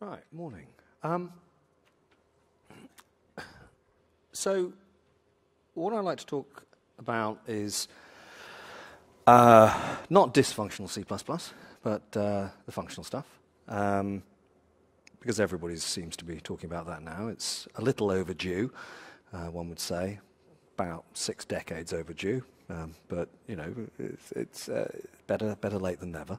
Right, morning. Um, so, what I'd like to talk about is uh, not dysfunctional C, but uh, the functional stuff. Um, because everybody seems to be talking about that now. It's a little overdue, uh, one would say, about six decades overdue. Um, but you know, it's, it's uh, better better late than never.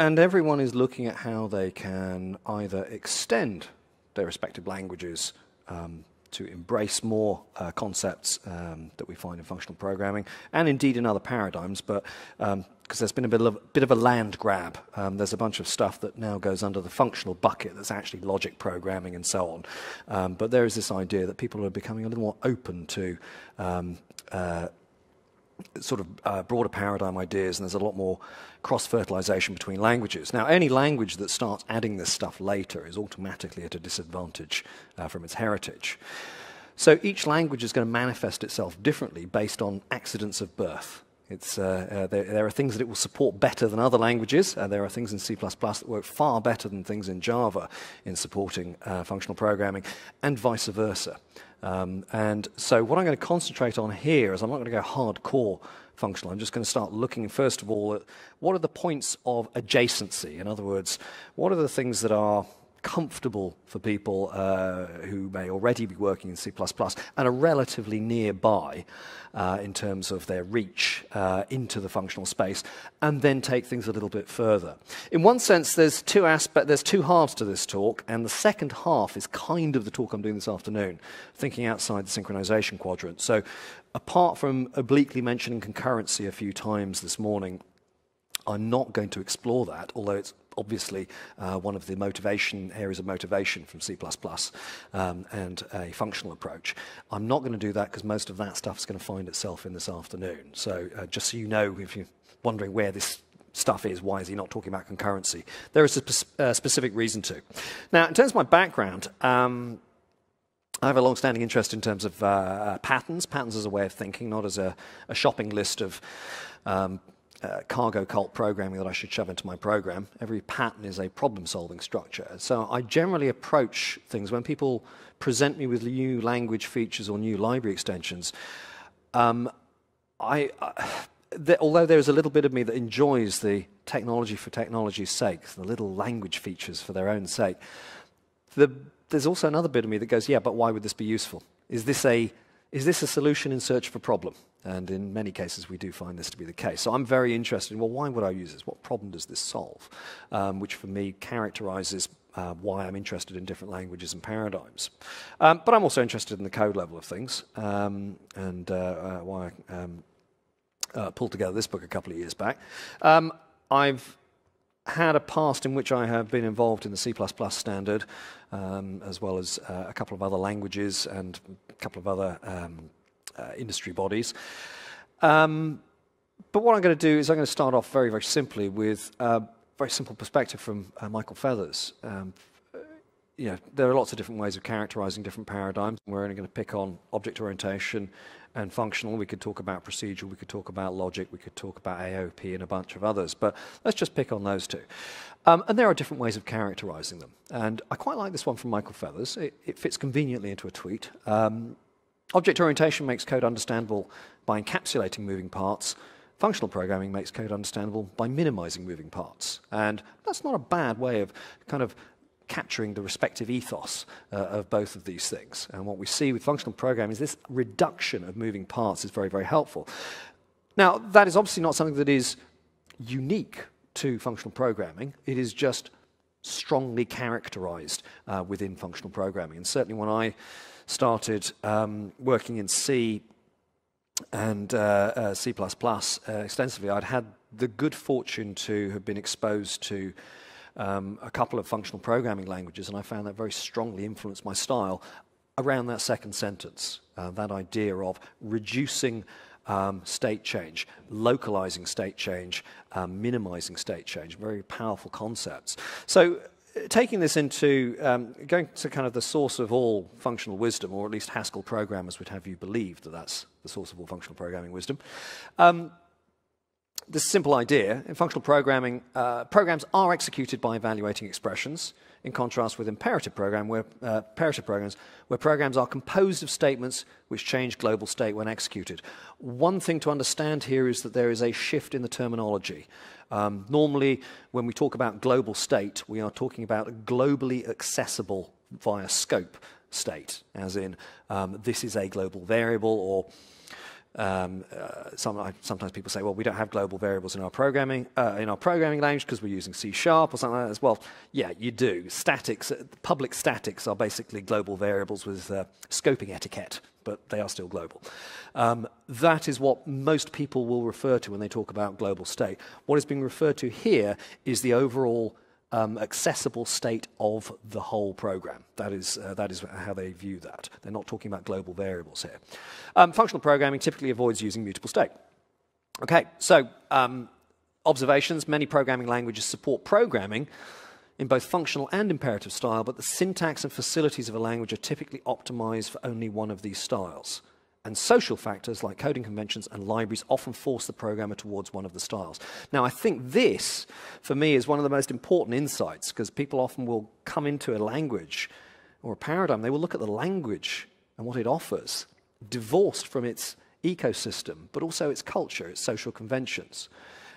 And everyone is looking at how they can either extend their respective languages um, to embrace more uh, concepts um, that we find in functional programming and indeed in other paradigms, but because um, there's been a bit of, bit of a land grab. Um, there's a bunch of stuff that now goes under the functional bucket that's actually logic programming and so on. Um, but there is this idea that people are becoming a little more open to um, uh, sort of uh, broader paradigm ideas, and there's a lot more cross fertilization between languages. Now, any language that starts adding this stuff later is automatically at a disadvantage uh, from its heritage. So each language is going to manifest itself differently based on accidents of birth. It's, uh, uh, there, there, are things that it will support better than other languages. Uh, there are things in C++ that work far better than things in Java in supporting uh, functional programming, and vice versa. Um, and so, what I'm going to concentrate on here is I'm not going to go hardcore functional. I'm just going to start looking, first of all, at what are the points of adjacency. In other words, what are the things that are comfortable for people uh, who may already be working in C++ and are relatively nearby uh, in terms of their reach uh, into the functional space, and then take things a little bit further. In one sense, there's two aspects, there's two halves to this talk, and the second half is kind of the talk I'm doing this afternoon, thinking outside the synchronization quadrant. So, apart from obliquely mentioning concurrency a few times this morning, I'm not going to explore that, although it's obviously uh, one of the motivation areas of motivation from C++ um, and a functional approach. I'm not going to do that because most of that stuff is going to find itself in this afternoon. So uh, just so you know, if you're wondering where this stuff is, why is he not talking about concurrency? There is a spe uh, specific reason to. Now, in terms of my background, um, I have a long-standing interest in terms of uh, uh, patterns, patterns as a way of thinking, not as a, a shopping list of um, uh, cargo cult programming that I should shove into my program. Every pattern is a problem solving structure. So I generally approach things when people present me with new language features or new library extensions. Um, I, uh, the, although there is a little bit of me that enjoys the technology for technology's sake, the little language features for their own sake, the, there's also another bit of me that goes, yeah, but why would this be useful? Is this a, is this a solution in search of a problem? And in many cases, we do find this to be the case. So I'm very interested in, well, why would I use this? What problem does this solve? Um, which for me characterizes uh, why I'm interested in different languages and paradigms. Um, but I'm also interested in the code level of things um, and uh, uh, why I um, uh, pulled together this book a couple of years back. Um, I've had a past in which I have been involved in the C++ standard, um, as well as uh, a couple of other languages and a couple of other industry bodies. Um, but what I'm going to do is I'm going to start off very, very simply with a very simple perspective from uh, Michael Feathers. Um, you know, there are lots of different ways of characterizing different paradigms. We're only going to pick on object orientation and functional. We could talk about procedural, we could talk about logic, we could talk about AOP and a bunch of others. But let's just pick on those two. Um, and there are different ways of characterizing them. And I quite like this one from Michael Feathers. It, it fits conveniently into a tweet. Um, Object orientation makes code understandable by encapsulating moving parts. Functional programming makes code understandable by minimizing moving parts. And that's not a bad way of kind of capturing the respective ethos uh, of both of these things. And what we see with functional programming is this reduction of moving parts is very, very helpful. Now, that is obviously not something that is unique to functional programming. It is just strongly characterized uh, within functional programming. And certainly when I started um, working in C and uh, uh, C++ uh, extensively, I'd had the good fortune to have been exposed to um, a couple of functional programming languages, and I found that very strongly influenced my style around that second sentence, uh, that idea of reducing um, state change, localizing state change, um, minimizing state change, very powerful concepts. So taking this into um, going to kind of the source of all functional wisdom, or at least Haskell programmers would have you believe that that's the source of all functional programming wisdom. Um, this simple idea. In functional programming, uh, programs are executed by evaluating expressions, in contrast with imperative, program where, uh, imperative programs, where programs are composed of statements which change global state when executed. One thing to understand here is that there is a shift in the terminology. Um, normally, when we talk about global state, we are talking about a globally accessible via scope state, as in um, this is a global variable or um, uh, some, sometimes people say, well, we don't have global variables in our programming, uh, in our programming language because we're using C sharp or something like that as well. Yeah, you do. Statics, uh, public statics are basically global variables with uh, scoping etiquette, but they are still global. Um, that is what most people will refer to when they talk about global state. What is being referred to here is the overall um, accessible state of the whole program. That is, uh, that is how they view that. They're not talking about global variables here. Um, functional programming typically avoids using mutable state. Okay, so um, observations. Many programming languages support programming in both functional and imperative style, but the syntax and facilities of a language are typically optimized for only one of these styles. And social factors like coding conventions and libraries often force the programmer towards one of the styles. Now, I think this, for me, is one of the most important insights because people often will come into a language or a paradigm, they will look at the language and what it offers, divorced from its ecosystem, but also its culture, its social conventions.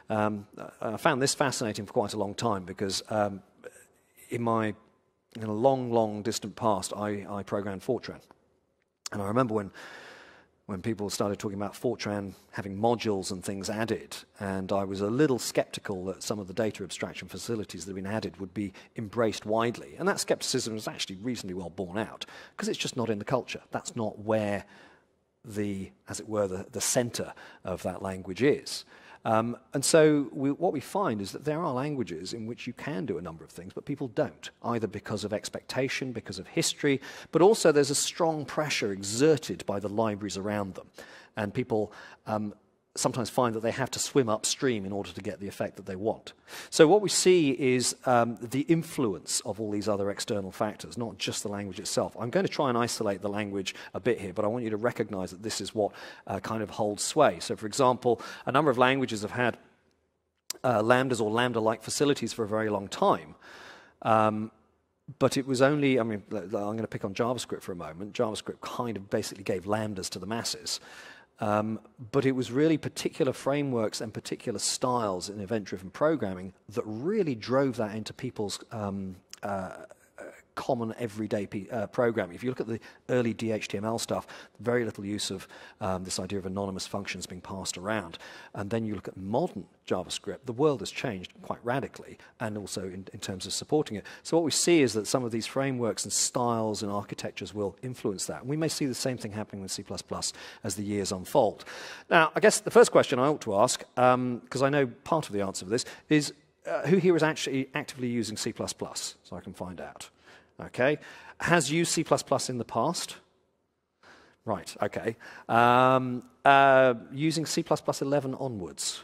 Um, I found this fascinating for quite a long time because um, in my in a long, long distant past, I, I programmed Fortran. And I remember when when people started talking about Fortran having modules and things added, and I was a little skeptical that some of the data abstraction facilities that have been added would be embraced widely. And that skepticism is actually reasonably well borne out, because it's just not in the culture. That's not where the, as it were, the, the center of that language is. Um, and so we, what we find is that there are languages in which you can do a number of things, but people don't, either because of expectation, because of history, but also there's a strong pressure exerted by the libraries around them. And people um, sometimes find that they have to swim upstream in order to get the effect that they want. So what we see is um, the influence of all these other external factors, not just the language itself. I'm going to try and isolate the language a bit here, but I want you to recognize that this is what uh, kind of holds sway. So for example, a number of languages have had uh, lambdas or lambda-like facilities for a very long time. Um, but it was only, I mean, I'm going to pick on JavaScript for a moment. JavaScript kind of basically gave lambdas to the masses. Um, but it was really particular frameworks and particular styles in event-driven programming that really drove that into people's um, uh, common everyday uh, programming. If you look at the early DHTML stuff, very little use of um, this idea of anonymous functions being passed around. And then you look at modern JavaScript, the world has changed quite radically, and also in, in terms of supporting it. So what we see is that some of these frameworks and styles and architectures will influence that. And we may see the same thing happening with C++ as the years unfold. Now, I guess the first question I ought to ask, because um, I know part of the answer to this, is uh, who here is actually actively using C++, so I can find out. Okay. Has used C++ in the past? Right, okay. Um, uh, using C++ 11 onwards?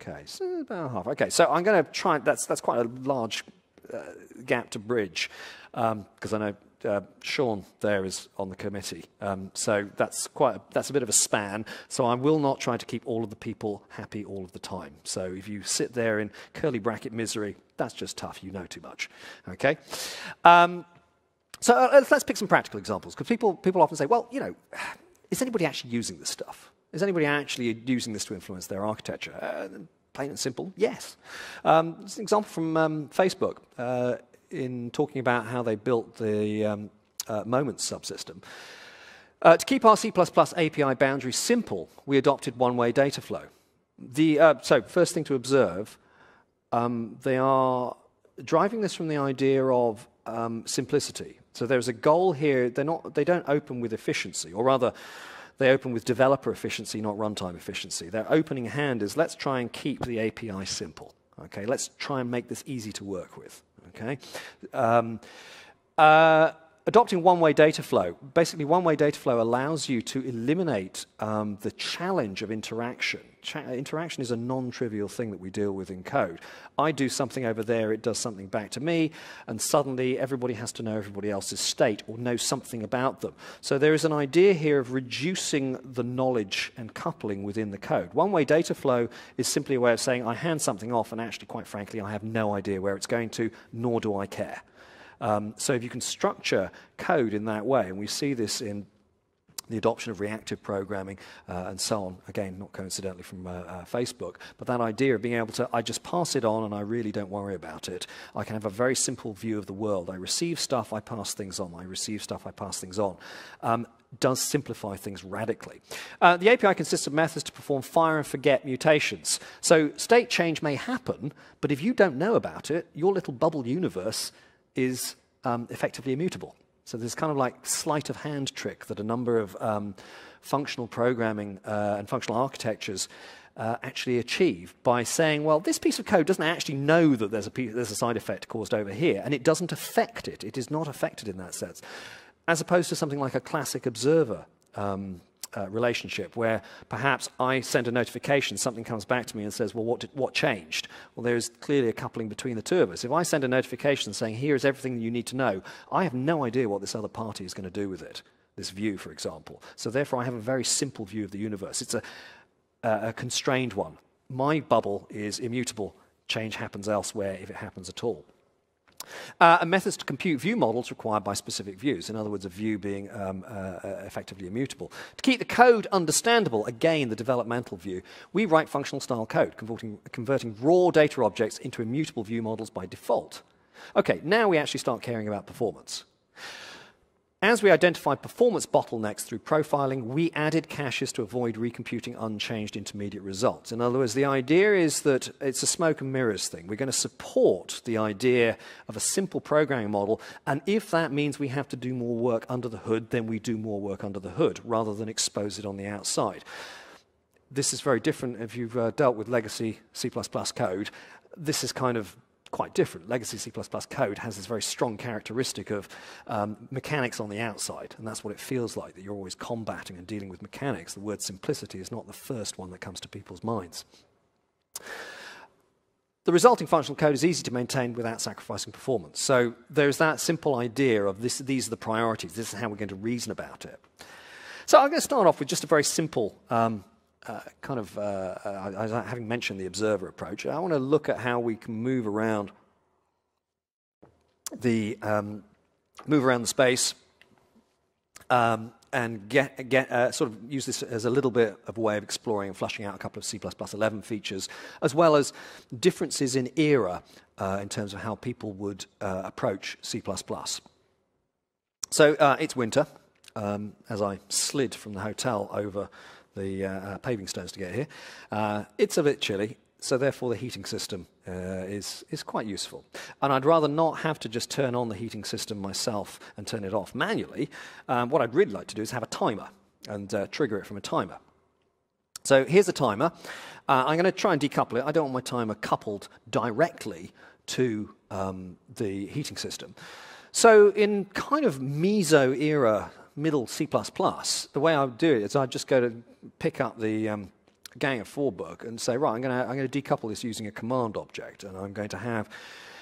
Okay, so about half. Okay, so I'm going to try, that's, that's quite a large uh, gap to bridge, because um, I know uh, Sean there is on the committee. Um, so that's quite a, that's a bit of a span. So I will not try to keep all of the people happy all of the time. So if you sit there in curly bracket misery, that's just tough. You know too much. Okay. Um, so uh, let's pick some practical examples because people people often say, well, you know, is anybody actually using this stuff? Is anybody actually using this to influence their architecture? Uh, plain and simple, yes. Um, an example from um, Facebook. Uh, in talking about how they built the um, uh, Moments subsystem. Uh, to keep our C++ API boundary simple, we adopted one-way data flow. The, uh, so first thing to observe, um, they are driving this from the idea of um, simplicity. So there's a goal here. They're not, they don't open with efficiency, or rather, they open with developer efficiency, not runtime efficiency. Their opening hand is let's try and keep the API simple. Okay, let's try and make this easy to work with. Okay. Um, uh, adopting one-way data flow. Basically, one-way data flow allows you to eliminate um, the challenge of interaction. Ch interaction is a non-trivial thing that we deal with in code. I do something over there, it does something back to me, and suddenly everybody has to know everybody else's state or know something about them. So there is an idea here of reducing the knowledge and coupling within the code. One-way data flow is simply a way of saying I hand something off, and actually, quite frankly, I have no idea where it's going to, nor do I care. Um, so if you can structure code in that way, and we see this in the adoption of reactive programming uh, and so on. Again, not coincidentally from uh, uh, Facebook, but that idea of being able to, I just pass it on and I really don't worry about it. I can have a very simple view of the world. I receive stuff, I pass things on. I receive stuff, I pass things on. Um, does simplify things radically. Uh, the API consists of methods to perform fire and forget mutations. So state change may happen, but if you don't know about it, your little bubble universe is um, effectively immutable. So there's kind of like sleight of hand trick that a number of um, functional programming uh, and functional architectures uh, actually achieve by saying, well, this piece of code doesn't actually know that there's a, piece, there's a side effect caused over here, and it doesn't affect it. It is not affected in that sense, as opposed to something like a classic observer um, uh, relationship where perhaps I send a notification, something comes back to me and says, well, what, did, what changed? Well, there is clearly a coupling between the two of us. If I send a notification saying, here is everything you need to know, I have no idea what this other party is going to do with it, this view, for example. So therefore, I have a very simple view of the universe. It's a, a constrained one. My bubble is immutable. Change happens elsewhere if it happens at all. Uh, and methods to compute view models required by specific views, in other words, a view being um, uh, uh, effectively immutable. To keep the code understandable, again, the developmental view, we write functional style code, converting, converting raw data objects into immutable view models by default. Okay, now we actually start caring about performance. As we identified performance bottlenecks through profiling, we added caches to avoid recomputing unchanged intermediate results. In other words, the idea is that it's a smoke and mirrors thing. We're going to support the idea of a simple programming model, and if that means we have to do more work under the hood, then we do more work under the hood rather than expose it on the outside. This is very different if you've uh, dealt with legacy C++ code. This is kind of quite different. Legacy C++ code has this very strong characteristic of um, mechanics on the outside, and that's what it feels like, that you're always combating and dealing with mechanics. The word simplicity is not the first one that comes to people's minds. The resulting functional code is easy to maintain without sacrificing performance. So there's that simple idea of this, these are the priorities, this is how we're going to reason about it. So I'm going to start off with just a very simple um, uh, kind of, uh, uh, having mentioned the observer approach, I want to look at how we can move around the um, move around the space um, and get, get uh, sort of use this as a little bit of a way of exploring and flushing out a couple of C++11 features, as well as differences in era uh, in terms of how people would approach C++. So it's winter. Um, as I slid from the hotel over the uh, uh, paving stones to get here. Uh, it's a bit chilly, so therefore the heating system uh, is, is quite useful. And I'd rather not have to just turn on the heating system myself and turn it off manually. Um, what I'd really like to do is have a timer and uh, trigger it from a timer. So here's a timer. Uh, I'm going to try and decouple it. I don't want my timer coupled directly to um, the heating system. So in kind of meso era middle C++, the way I would do it is I'd just go to pick up the um, Gang of Four book and say, right, I'm going to I'm going to decouple this using a command object, and I'm going to have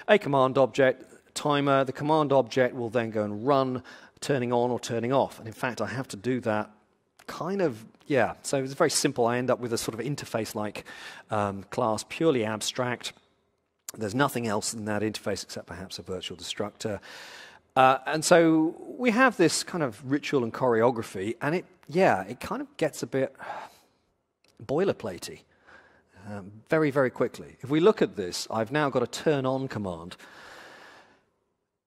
a command object timer. The command object will then go and run, turning on or turning off. And in fact, I have to do that kind of yeah. So it's very simple. I end up with a sort of interface-like um, class, purely abstract. There's nothing else in that interface except perhaps a virtual destructor. Uh, and so we have this kind of ritual and choreography, and it, yeah, it kind of gets a bit boilerplatey um, very, very quickly. If we look at this, I've now got a turn on command.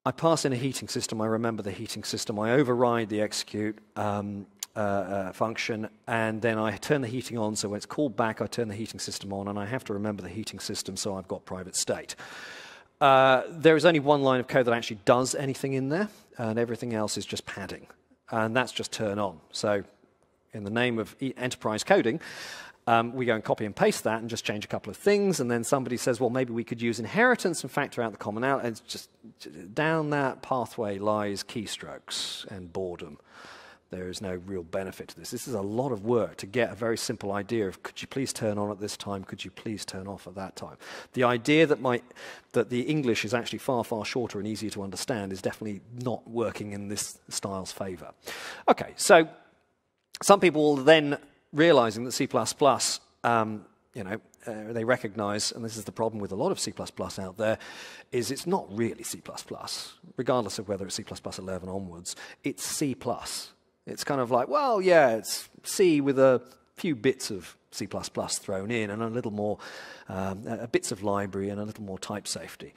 I pass in a heating system, I remember the heating system, I override the execute um, uh, uh, function, and then I turn the heating on, so when it's called back, I turn the heating system on, and I have to remember the heating system, so I've got private state. Uh, there is only one line of code that actually does anything in there, and everything else is just padding. And that's just turn on. So, in the name of enterprise coding, Um, we go and copy and paste that and just change a couple of things, and then somebody says, well, maybe we could use inheritance and factor out the commonality. It's just down that pathway lies keystrokes and boredom. There is no real benefit to this. This is a lot of work to get a very simple idea of could you please turn on at this time, could you please turn off at that time. The idea that, my, that the English is actually far, far shorter and easier to understand is definitely not working in this style's favour. Okay, so some people then realizing that C++, um, you know, uh, they recognize, and this is the problem with a lot of C++ out there, is it's not really C++, regardless of whether it's C++ 11 onwards. It's C++. It's kind of like, well, yeah, it's C with a few bits of C++ thrown in and a little more, um, uh, bits of library and a little more type safety.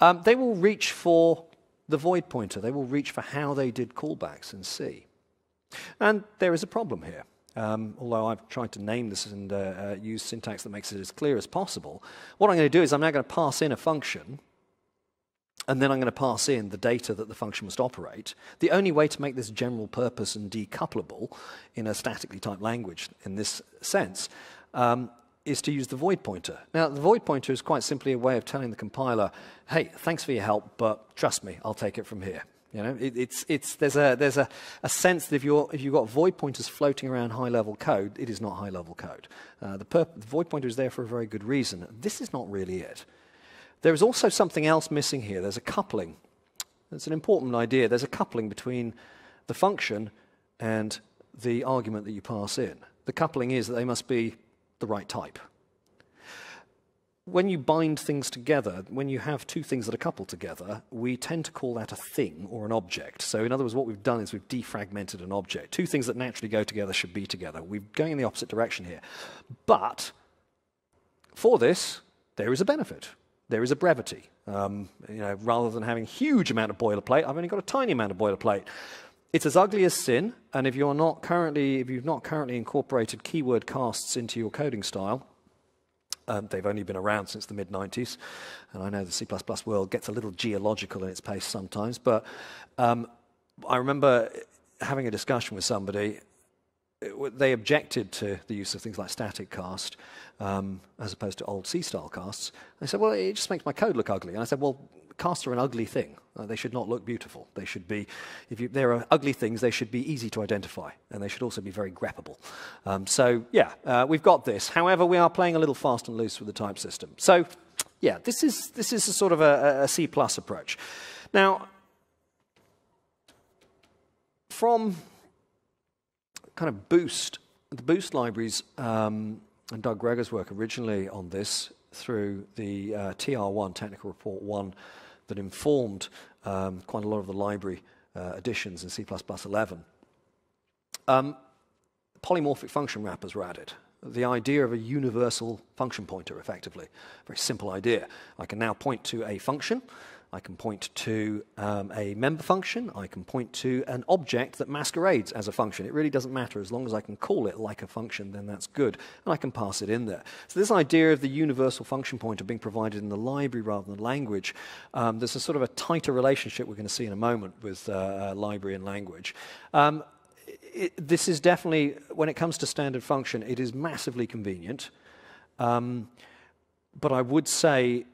Um, they will reach for the void pointer. They will reach for how they did callbacks in C. And there is a problem here. Um, although I've tried to name this and uh, uh, use syntax that makes it as clear as possible, what I'm going to do is I'm now going to pass in a function and then I'm going to pass in the data that the function must operate. The only way to make this general purpose and decouplable in a statically typed language in this sense um, is to use the void pointer. Now, the void pointer is quite simply a way of telling the compiler, hey, thanks for your help, but trust me, I'll take it from here. You know, it, it's, it's, there's a, there's a, a sense that if, you're, if you've got void pointers floating around high-level code, it is not high-level code. Uh, the, the void pointer is there for a very good reason. This is not really it. There is also something else missing here. There's a coupling. It's an important idea. There's a coupling between the function and the argument that you pass in. The coupling is that they must be the right type. When you bind things together, when you have two things that are coupled together, we tend to call that a thing or an object. So, in other words, what we've done is we've defragmented an object. Two things that naturally go together should be together. We're going in the opposite direction here. But for this, there is a benefit there is a brevity. Um, you know, rather than having a huge amount of boilerplate, I've only got a tiny amount of boilerplate. It's as ugly as sin, and if you're not currently, if you've not currently incorporated keyword casts into your coding style, um, they've only been around since the mid 90s, and I know the C++ world gets a little geological in its pace sometimes. But um, I remember having a discussion with somebody they objected to the use of things like static cast um, as opposed to old C-style casts. They said, well, it just makes my code look ugly. And I said, well, casts are an ugly thing. Uh, they should not look beautiful. They should be, if you, there are ugly things, they should be easy to identify, and they should also be very greppable. Um, so, yeah, uh, we've got this. However, we are playing a little fast and loose with the type system. So, yeah, this is, this is a sort of a, a C plus approach. Now, from kind of boost, the boost libraries, um, and Doug Gregor's work originally on this through the uh, TR1, Technical Report 1, that informed um, quite a lot of the library uh, additions in C++ 11. Um, polymorphic function wrappers were added. The idea of a universal function pointer, effectively. Very simple idea. I can now point to a function, I can point to um, a member function. I can point to an object that masquerades as a function. It really doesn't matter. As long as I can call it like a function, then that's good. And I can pass it in there. So this idea of the universal function pointer being provided in the library rather than language, um, there's a sort of a tighter relationship we're going to see in a moment with uh, uh, library and language. Um, it, this is definitely, when it comes to standard function, it is massively convenient. Um, but I would say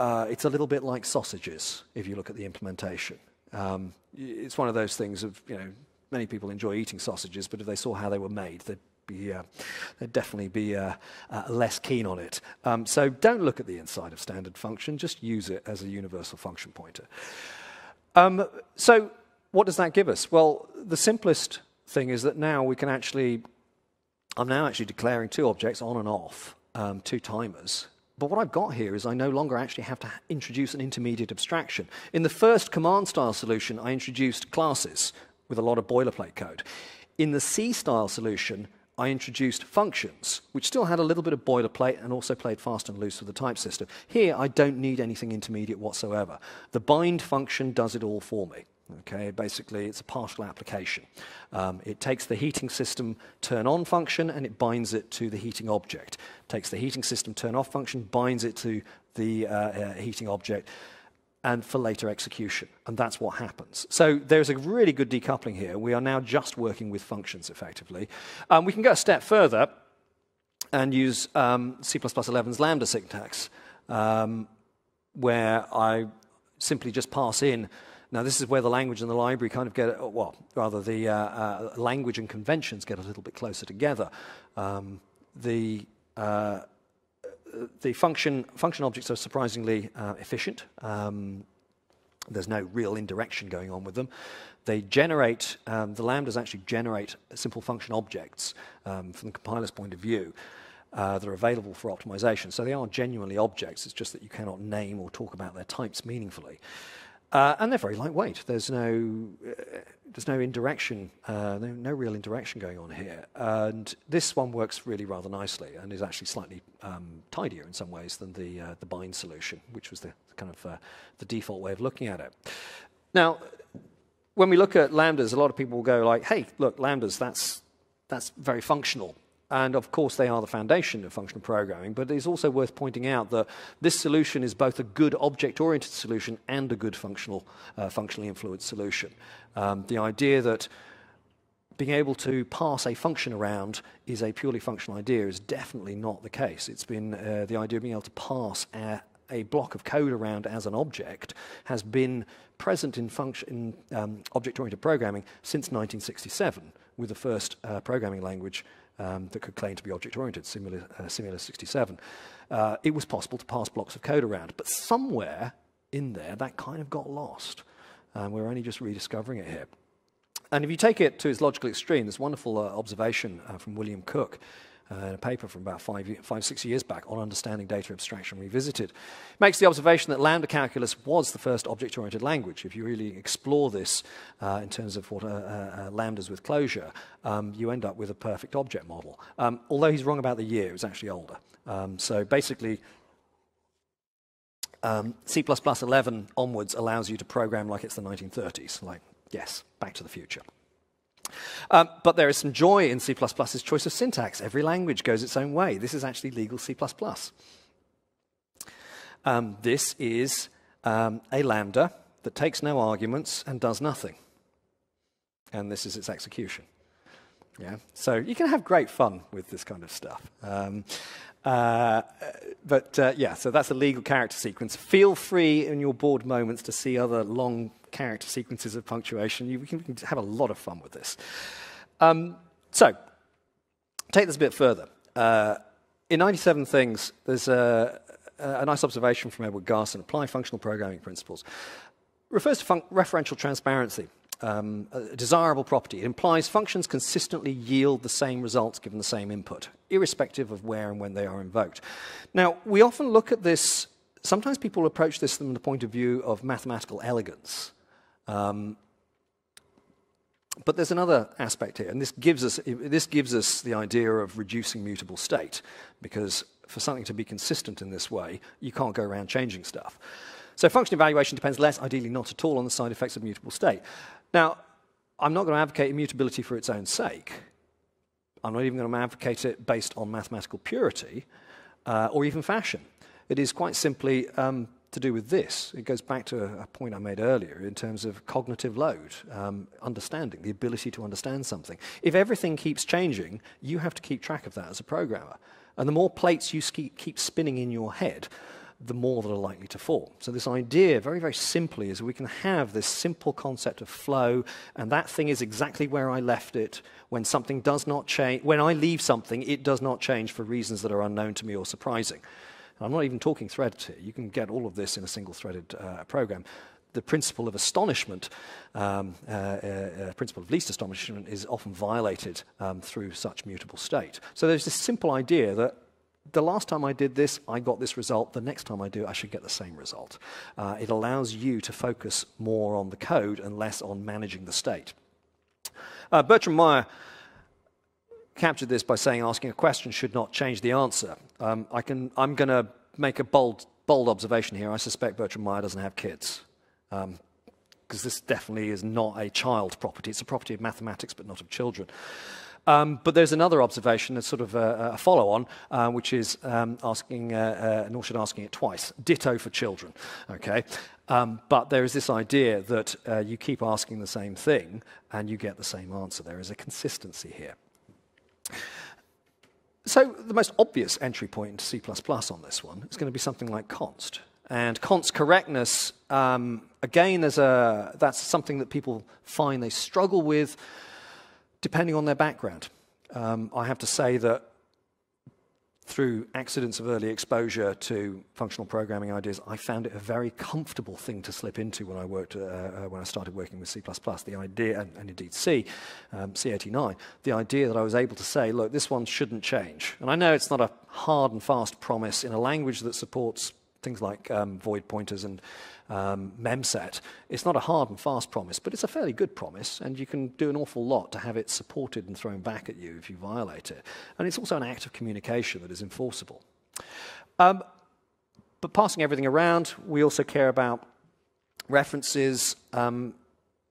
uh, it's a little bit like sausages if you look at the implementation. Um, it's one of those things of, you know, many people enjoy eating sausages, but if they saw how they were made, they'd, be, uh, they'd definitely be uh, uh less keen on it. Um, so don't look at the inside of standard function, just use it as a universal function pointer. Um, so what does that give us? Well, the simplest thing is that now we can actually, I'm now actually declaring two objects on and off, um, two timers, but what I've got here is I no longer actually have to introduce an intermediate abstraction. In the first command style solution, I introduced classes with a lot of boilerplate code. In the C style solution, I introduced functions, which still had a little bit of boilerplate and also played fast and loose with the type system. Here, I don't need anything intermediate whatsoever. The bind function does it all for me. Okay, basically, it's a partial application. Um, it takes the heating system turn on function and it binds it to the heating object. Takes the heating system turn off function, binds it to the uh, uh, heating object, and for later execution. And that's what happens. So there's a really good decoupling here. We are now just working with functions effectively. Um, we can go a step further and use um, C++11's lambda syntax, um, where I simply just pass in. Now, this is where the language and the library kind of get, well, rather the uh, uh, language and conventions get a little bit closer together. Um, the uh, the function function objects are surprisingly uh, efficient. Um, there's no real indirection going on with them. They generate, um, the lambdas actually generate simple function objects um, from the compiler's point of view uh, that are available for optimization. So they are genuinely objects, it's just that you cannot name or talk about their types meaningfully. Uh, and they're very lightweight. There's no, uh, there's no indirection, uh, no, no, real indirection going on here. And this one works really rather nicely and is actually slightly um, tidier in some ways than the, uh, the bind solution, which was the kind of uh, the default way of looking at it. Now, when we look at lambdas, a lot of people will go like, hey, look, lambdas, that's, that's very functional. And of course, they are the foundation of functional programming, but it is also worth pointing out that this solution is both a good object oriented solution and a good functional, uh, functionally influenced solution. Um, the idea that being able to pass a function around is a purely functional idea is definitely not the case. It's been uh, the idea of being able to pass a, a, block of code around as an object has been present in, in um, object-oriented programming since 1967 with the first uh, programming language um, that could claim to be object-oriented, Simula, uh, Simula 67. Uh, it was possible to pass blocks of code around, but somewhere in there that kind of got lost. Um, we're only just rediscovering it here. And if you take it to its logical extreme, this wonderful uh, observation uh, from William Cook uh, in a paper from about five, five, six years back on understanding data abstraction revisited, makes the observation that lambda calculus was the first object-oriented language. If you really explore this uh, in terms of what uh, uh, lambdas with closure, um, you end up with a perfect object model. Um, although he's wrong about the year, it was actually older. Um, so basically, um, C++ 11 onwards allows you to program like it's the 1930s, like, yes, Back to the Future. Um, but there is some joy in C++'s choice of syntax. Every language goes its own way. This is actually legal C++. Um, this is um, a lambda that takes no arguments and does nothing. And this is its execution. Yeah? So you can have great fun with this kind of stuff. Um, uh, but uh, yeah, so that's a legal character sequence. Feel free in your bored moments to see other long character sequences of punctuation. You can, can have a lot of fun with this. Um, so, take this a bit further. Uh, in 97 Things, there's a, a, nice observation from Edward Garson, Apply Functional Programming Principles. refers to referential transparency. Um, a desirable property. It implies functions consistently yield the same results given the same input, irrespective of where and when they are invoked. Now, we often look at this, sometimes people approach this from the point of view of mathematical elegance. Um, but there's another aspect here, and this gives, us, this gives us the idea of reducing mutable state, because for something to be consistent in this way, you can't go around changing stuff. So function evaluation depends less, ideally not at all, on the side effects of mutable state. Now, I'm not going to advocate immutability for its own sake. I'm not even going to advocate it based on mathematical purity uh, or even fashion. It is quite simply um, to do with this. It goes back to a, a, point I made earlier in terms of cognitive load, um, understanding, the ability to understand something. If everything keeps changing, you have to keep track of that as a programmer. And the more plates you keep spinning in your head, the more that are likely to fall. So, this idea, very, very simply, is we can have this simple concept of flow, and that thing is exactly where I left it. When something does not change, when I leave something, it does not change for reasons that are unknown to me or surprising. I'm not even talking threads here. You can get all of this in a single threaded uh, program. The principle of astonishment, um, uh, uh, uh, principle of least astonishment, is often violated um, through such mutable state. So there's this simple idea that the last time I did this, I got this result. The next time I do, I should get the same result. Uh, it allows you to focus more on the code and less on managing the state. Uh, Bertrand Meyer captured this by saying asking a question should not change the answer. Um, I can, I'm going to make a bold, bold observation here. I suspect Bertrand Meyer doesn't have kids. Because um, this definitely is not a child property. It's a property of mathematics, but not of children. Um, but there's another observation, a sort of a, a follow on, uh, which is um, asking, uh, uh, nor should asking it twice. Ditto for children. Okay? Um, but there is this idea that uh, you keep asking the same thing and you get the same answer. There is a consistency here. So the most obvious entry point into C++ on this one is going to be something like const. And const correctness, um, again, there's a, that's something that people find they struggle with depending on their background. Um, I have to say that through accidents of early exposure to functional programming ideas, I found it a very comfortable thing to slip into when I worked uh, uh, when I started working with C++. The idea, and, and indeed C, um, C89, the idea that I was able to say, look, this one shouldn't change. And I know it's not a hard and fast promise in a language that supports things like um, void pointers and um, memset. It's not a hard and fast promise, but it's a fairly good promise, and you can do an awful lot to have it supported and thrown back at you if you violate it. And it's also an act of communication that is enforceable. Um, but passing everything around, we also care about references. Um,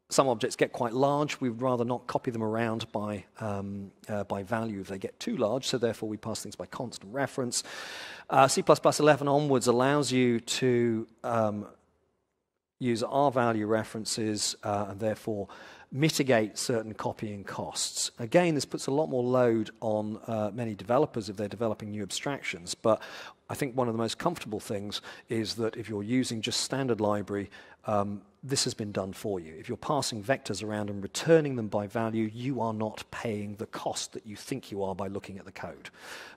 some objects get quite large. We'd rather not copy them around by, um, uh, by value if they get too large, so therefore we pass things by constant reference. Uh, C++ 11 onwards allows you to um, use R value references uh, and therefore mitigate certain copying costs. Again, this puts a lot more load on uh, many developers if they're developing new abstractions, but I think one of the most comfortable things is that if you're using just standard library, um, this has been done for you. If you're passing vectors around and returning them by value, you are not paying the cost that you think you are by looking at the code.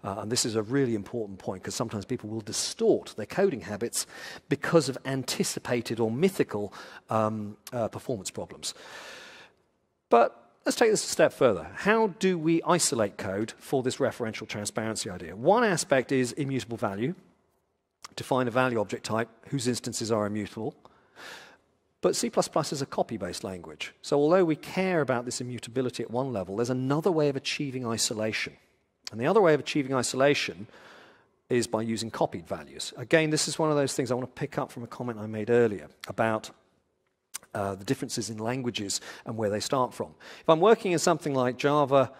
Uh, and this is a really important point because sometimes people will distort their coding habits because of anticipated or mythical um, uh, performance problems. But let's take this a step further. How do we isolate code for this referential transparency idea? One aspect is immutable value. Define a value object type whose instances are immutable. But C++ is a copy-based language. So although we care about this immutability at one level, there's another way of achieving isolation. And the other way of achieving isolation is by using copied values. Again, this is one of those things I want to pick up from a comment I made earlier about uh, the differences in languages and where they start from. If I'm working in something like Java,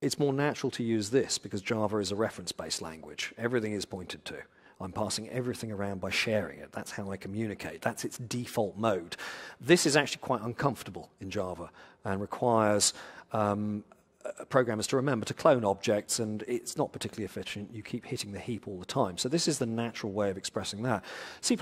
it's more natural to use this because Java is a reference-based language. Everything is pointed to. I'm passing everything around by sharing it. That's how I communicate. That's its default mode. This is actually quite uncomfortable in Java and requires um, uh, programmers to remember to clone objects, and it's not particularly efficient. You keep hitting the heap all the time. So this is the natural way of expressing that. C++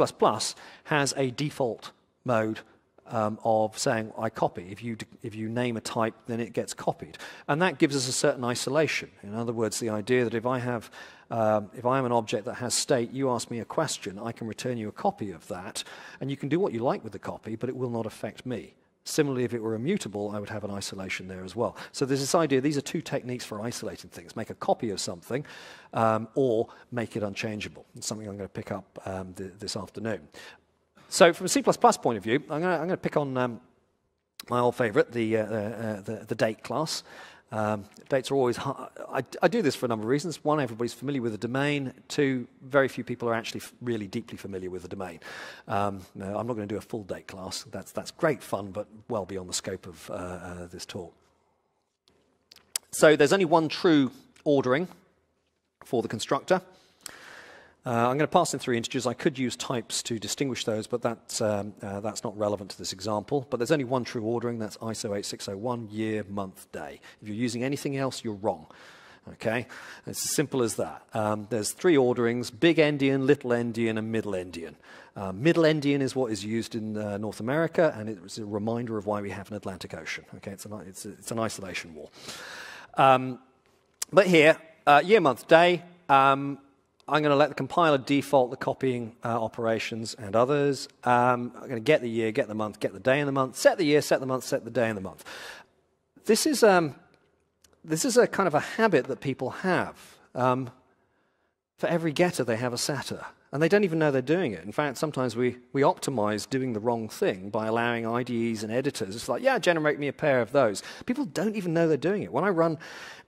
has a default mode um, of saying I copy. If you, if you name a type, then it gets copied. And that gives us a certain isolation. In other words, the idea that if I have, um, if I am an object that has state, you ask me a question, I can return you a copy of that, and you can do what you like with the copy, but it will not affect me. Similarly, if it were immutable, I would have an isolation there as well. So there's this idea, these are two techniques for isolating things. Make a copy of something um, or make it unchangeable. It's something I'm going to pick up um, th this afternoon. So from a C++ point of view, I'm going to pick on um, my old favorite, the, uh, uh, the, the, date class. Um, dates are always hard. I, I, do this for a number of reasons. One, everybody's familiar with the domain. Two, very few people are actually really deeply familiar with the domain. Um, no, I'm not going to do a full date class. That's, that's great fun, but well beyond the scope of uh, uh, this talk. So there's only one true ordering for the constructor. Uh, I'm going to pass in three integers. I could use types to distinguish those, but that's, um, uh, that's not relevant to this example. But there's only one true ordering. That's ISO 8601, year, month, day. If you're using anything else, you're wrong. Okay? It's as simple as that. Um, there's three orderings, big endian, little endian, and middle endian. Uh, middle endian is what is used in uh, North America, and it's a reminder of why we have an Atlantic Ocean. Okay? It's, an, it's, a, it's an isolation wall. Um, but here, uh, year, month, day, um, I'm going to let the compiler default the copying uh, operations and others. Um, I'm going to get the year, get the month, get the day in the month, set the year, set the month, set the day in the month. This is, um, this is a kind of a habit that people have. Um, for every getter, they have a setter. And they don't even know they're doing it. In fact, sometimes we, we optimize doing the wrong thing by allowing IDEs and editors. It's like, yeah, generate me a pair of those. People don't even know they're doing it. When I run,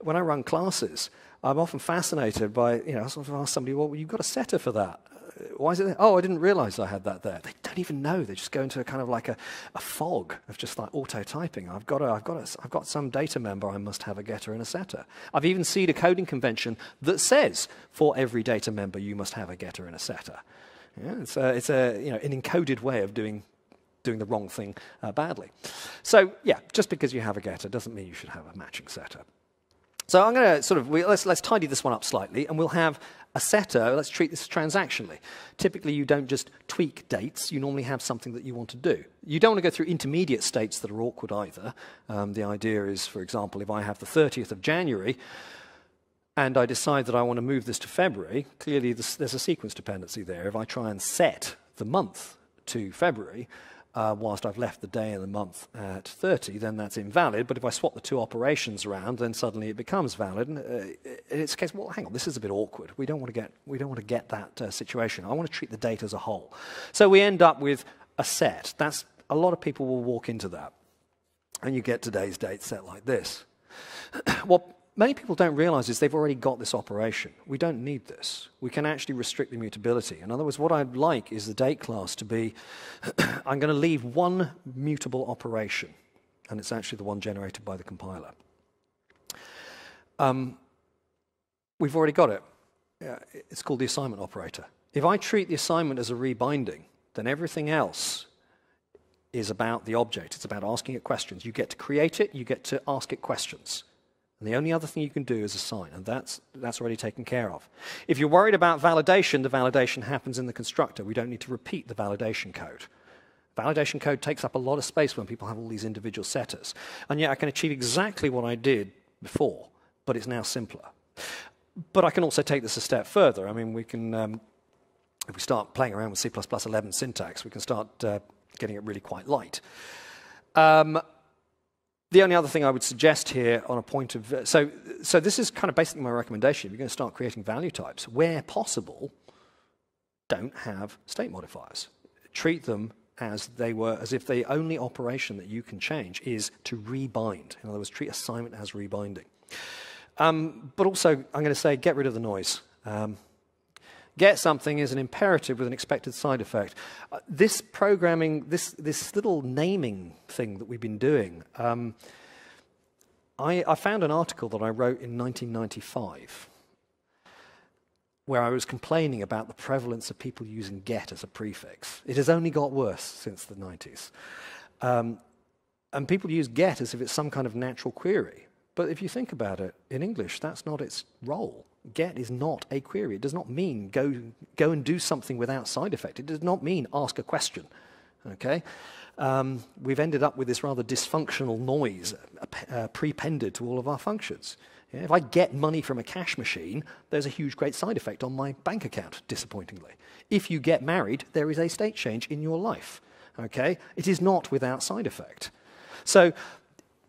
when I run classes, I'm often fascinated by, you know, I sort of ask somebody, well, you've got a setter for that. Uh, why is it there? Oh, I didn't realize I had that there. They don't even know. They just go into a kind of like a, a fog of just like auto typing. I've got, a, I've, got a, I've got some data member, I must have a getter and a setter. I've even seen a coding convention that says for every data member, you must have a getter and a setter. Yeah, it's a, it's a, you know, an encoded way of doing doing the wrong thing uh, badly. So, yeah, just because you have a getter doesn't mean you should have a matching setter. So I'm going to sort of, we, let's, let's tidy this one up slightly, and we'll have a setter, let's treat this transactionally. Typically, you don't just tweak dates, you normally have something that you want to do. You don't want to go through intermediate states that are awkward either. Um, the idea is, for example, if I have the 30th of January, and I decide that I want to move this to February, clearly there's a sequence dependency there. If I try and set the month to February, uh, whilst I've left the day and the month at 30, then that's invalid. But if I swap the two operations around, then suddenly it becomes valid. And uh, it's a case, well, hang on, this is a bit awkward. We don't want to get, we don't want to get that uh, situation. I want to treat the data as a whole. So we end up with a set. That's, a lot of people will walk into that. And you get today's date set like this. what many people don't realize is they've already got this operation. We don't need this. We can actually restrict the mutability. In other words, what I'd like is the date class to be I'm going to leave one mutable operation, and it's actually the one generated by the compiler. Um, we've already got it. it's called the assignment operator. If I treat the assignment as a rebinding, then everything else is about the object. It's about asking it questions. You get to create it, you get to ask it questions. And the only other thing you can do is assign, and that's, that's already taken care of. If you're worried about validation, the validation happens in the constructor. We don't need to repeat the validation code. Validation code takes up a lot of space when people have all these individual setters. And yet I can achieve exactly what I did before, but it's now simpler. But I can also take this a step further. I mean, we can, um, if we start playing around with C++11 syntax, we can start uh, getting it really quite light. Um, the only other thing I would suggest here on a point of uh, so so this is kind of basically my recommendation. If you're going to start creating value types, where possible, don't have state modifiers. Treat them as they were, as if the only operation that you can change is to rebind. In other words, treat assignment as rebinding. Um, but also, I'm going to say, get rid of the noise. Um, get something is an imperative with an expected side effect. Uh, this programming, this, this little naming thing that we've been doing, um, I, I found an article that I wrote in 1995 where I was complaining about the prevalence of people using get as a prefix. It has only got worse since the 90s. Um, and people use get as if it's some kind of natural query. But if you think about it, in English, that's not its role get is not a query. It does not mean go, go and do something without side effect. It does not mean ask a question. Okay? Um, we've ended up with this rather dysfunctional noise uh, uh, prepended to all of our functions. Yeah, if I get money from a cash machine, there's a huge, great side effect on my bank account, disappointingly. If you get married, there is a state change in your life. Okay? It is not without side effect. So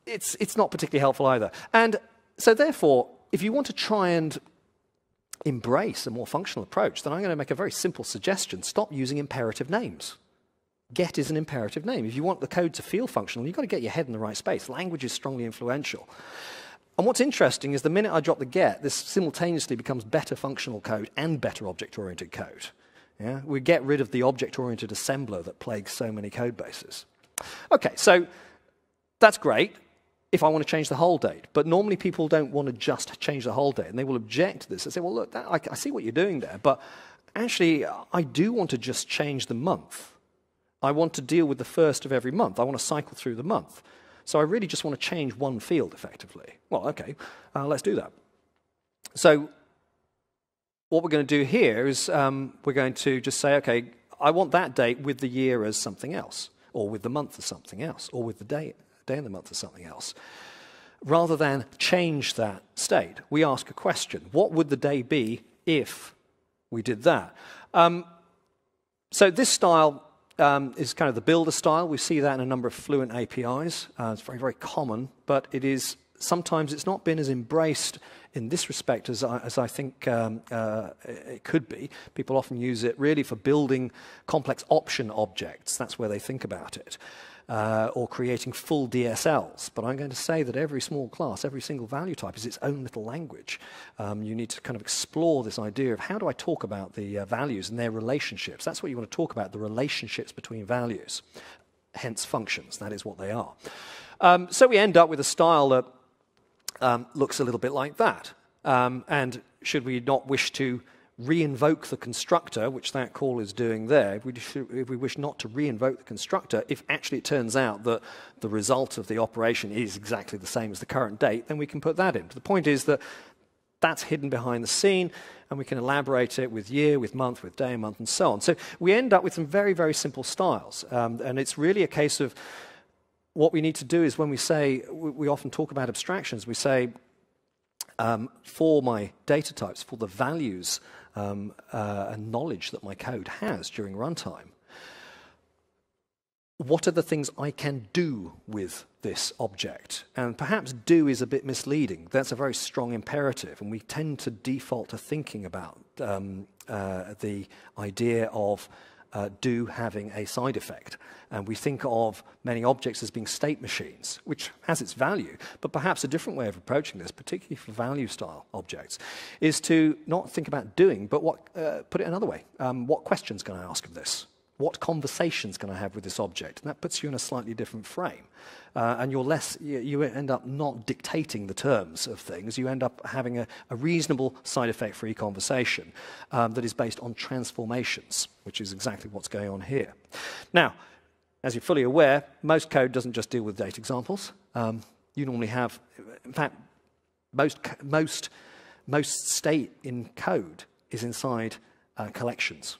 it's, it's not particularly helpful either. And so, therefore, if you want to try and embrace a more functional approach, then I'm going to make a very simple suggestion. Stop using imperative names. Get is an imperative name. If you want the code to feel functional, you've got to get your head in the right space. Language is strongly influential. And what's interesting is the minute I drop the get, this simultaneously becomes better functional code and better object oriented code. Yeah? We get rid of the object oriented assembler that plagues so many code bases. Okay, so that's great if I want to change the whole date. But normally people don't want to just change the whole date, and they will object to this. They say, well, look, that, I, I see what you're doing there, but actually, I do want to just change the month. I want to deal with the first of every month. I want to cycle through the month. So I really just want to change one field effectively. Well, okay, uh, let's do that. So what we're going to do here is um, we're going to just say, okay, I want that date with the year as something else, or with the month as something else, or with the day day in the month or something else. Rather than change that state, we ask a question What would the day be if we did that? Um, so, this style um, is kind of the builder style. We see that in a number of fluent APIs. Uh, it's very, very common, but it is sometimes it's not been as embraced in this respect as I, as I think um, uh, it could be. People often use it really for building complex option objects. That's where they think about it uh, or creating full DSLs. But I'm going to say that every small class, every single value type is its own little language. Um, you need to kind of explore this idea of how do I talk about the uh, values and their relationships. That's what you want to talk about, the relationships between values, hence functions. That is what they are. Um, so we end up with a style that um, looks a little bit like that. Um, and should we not wish to re-invoke the constructor, which that call is doing there, if we, if we, wish not to re-invoke the constructor, if actually it turns out that the result of the operation is exactly the same as the current date, then we can put that in. The point is that that's hidden behind the scene, and we can elaborate it with year, with month, with day, month, and so on. So we end up with some very, very simple styles. Um, and it's really a case of what we need to do is when we say, we often talk about abstractions, we say, um, for my data types, for the values um, uh, and knowledge that my code has during runtime, what are the things I can do with this object? And perhaps do is a bit misleading. That's a very strong imperative, and we tend to default to thinking about um, uh, the idea of uh, do having a side effect. And we think of many objects as being state machines, which has its value, but perhaps a different way of approaching this, particularly for value style objects, is to not think about doing, but what, uh, put it another way. Um, what questions can I ask of this? what conversations can I have with this object? And that puts you in a slightly different frame. Uh, and you're less, you, you, end up not dictating the terms of things. You end up having a, a reasonable side effect free conversation um, that is based on transformations, which is exactly what's going on here. Now, as you're fully aware, most code doesn't just deal with date examples. Um, you normally have, in fact, most, most, most state in code is inside uh, collections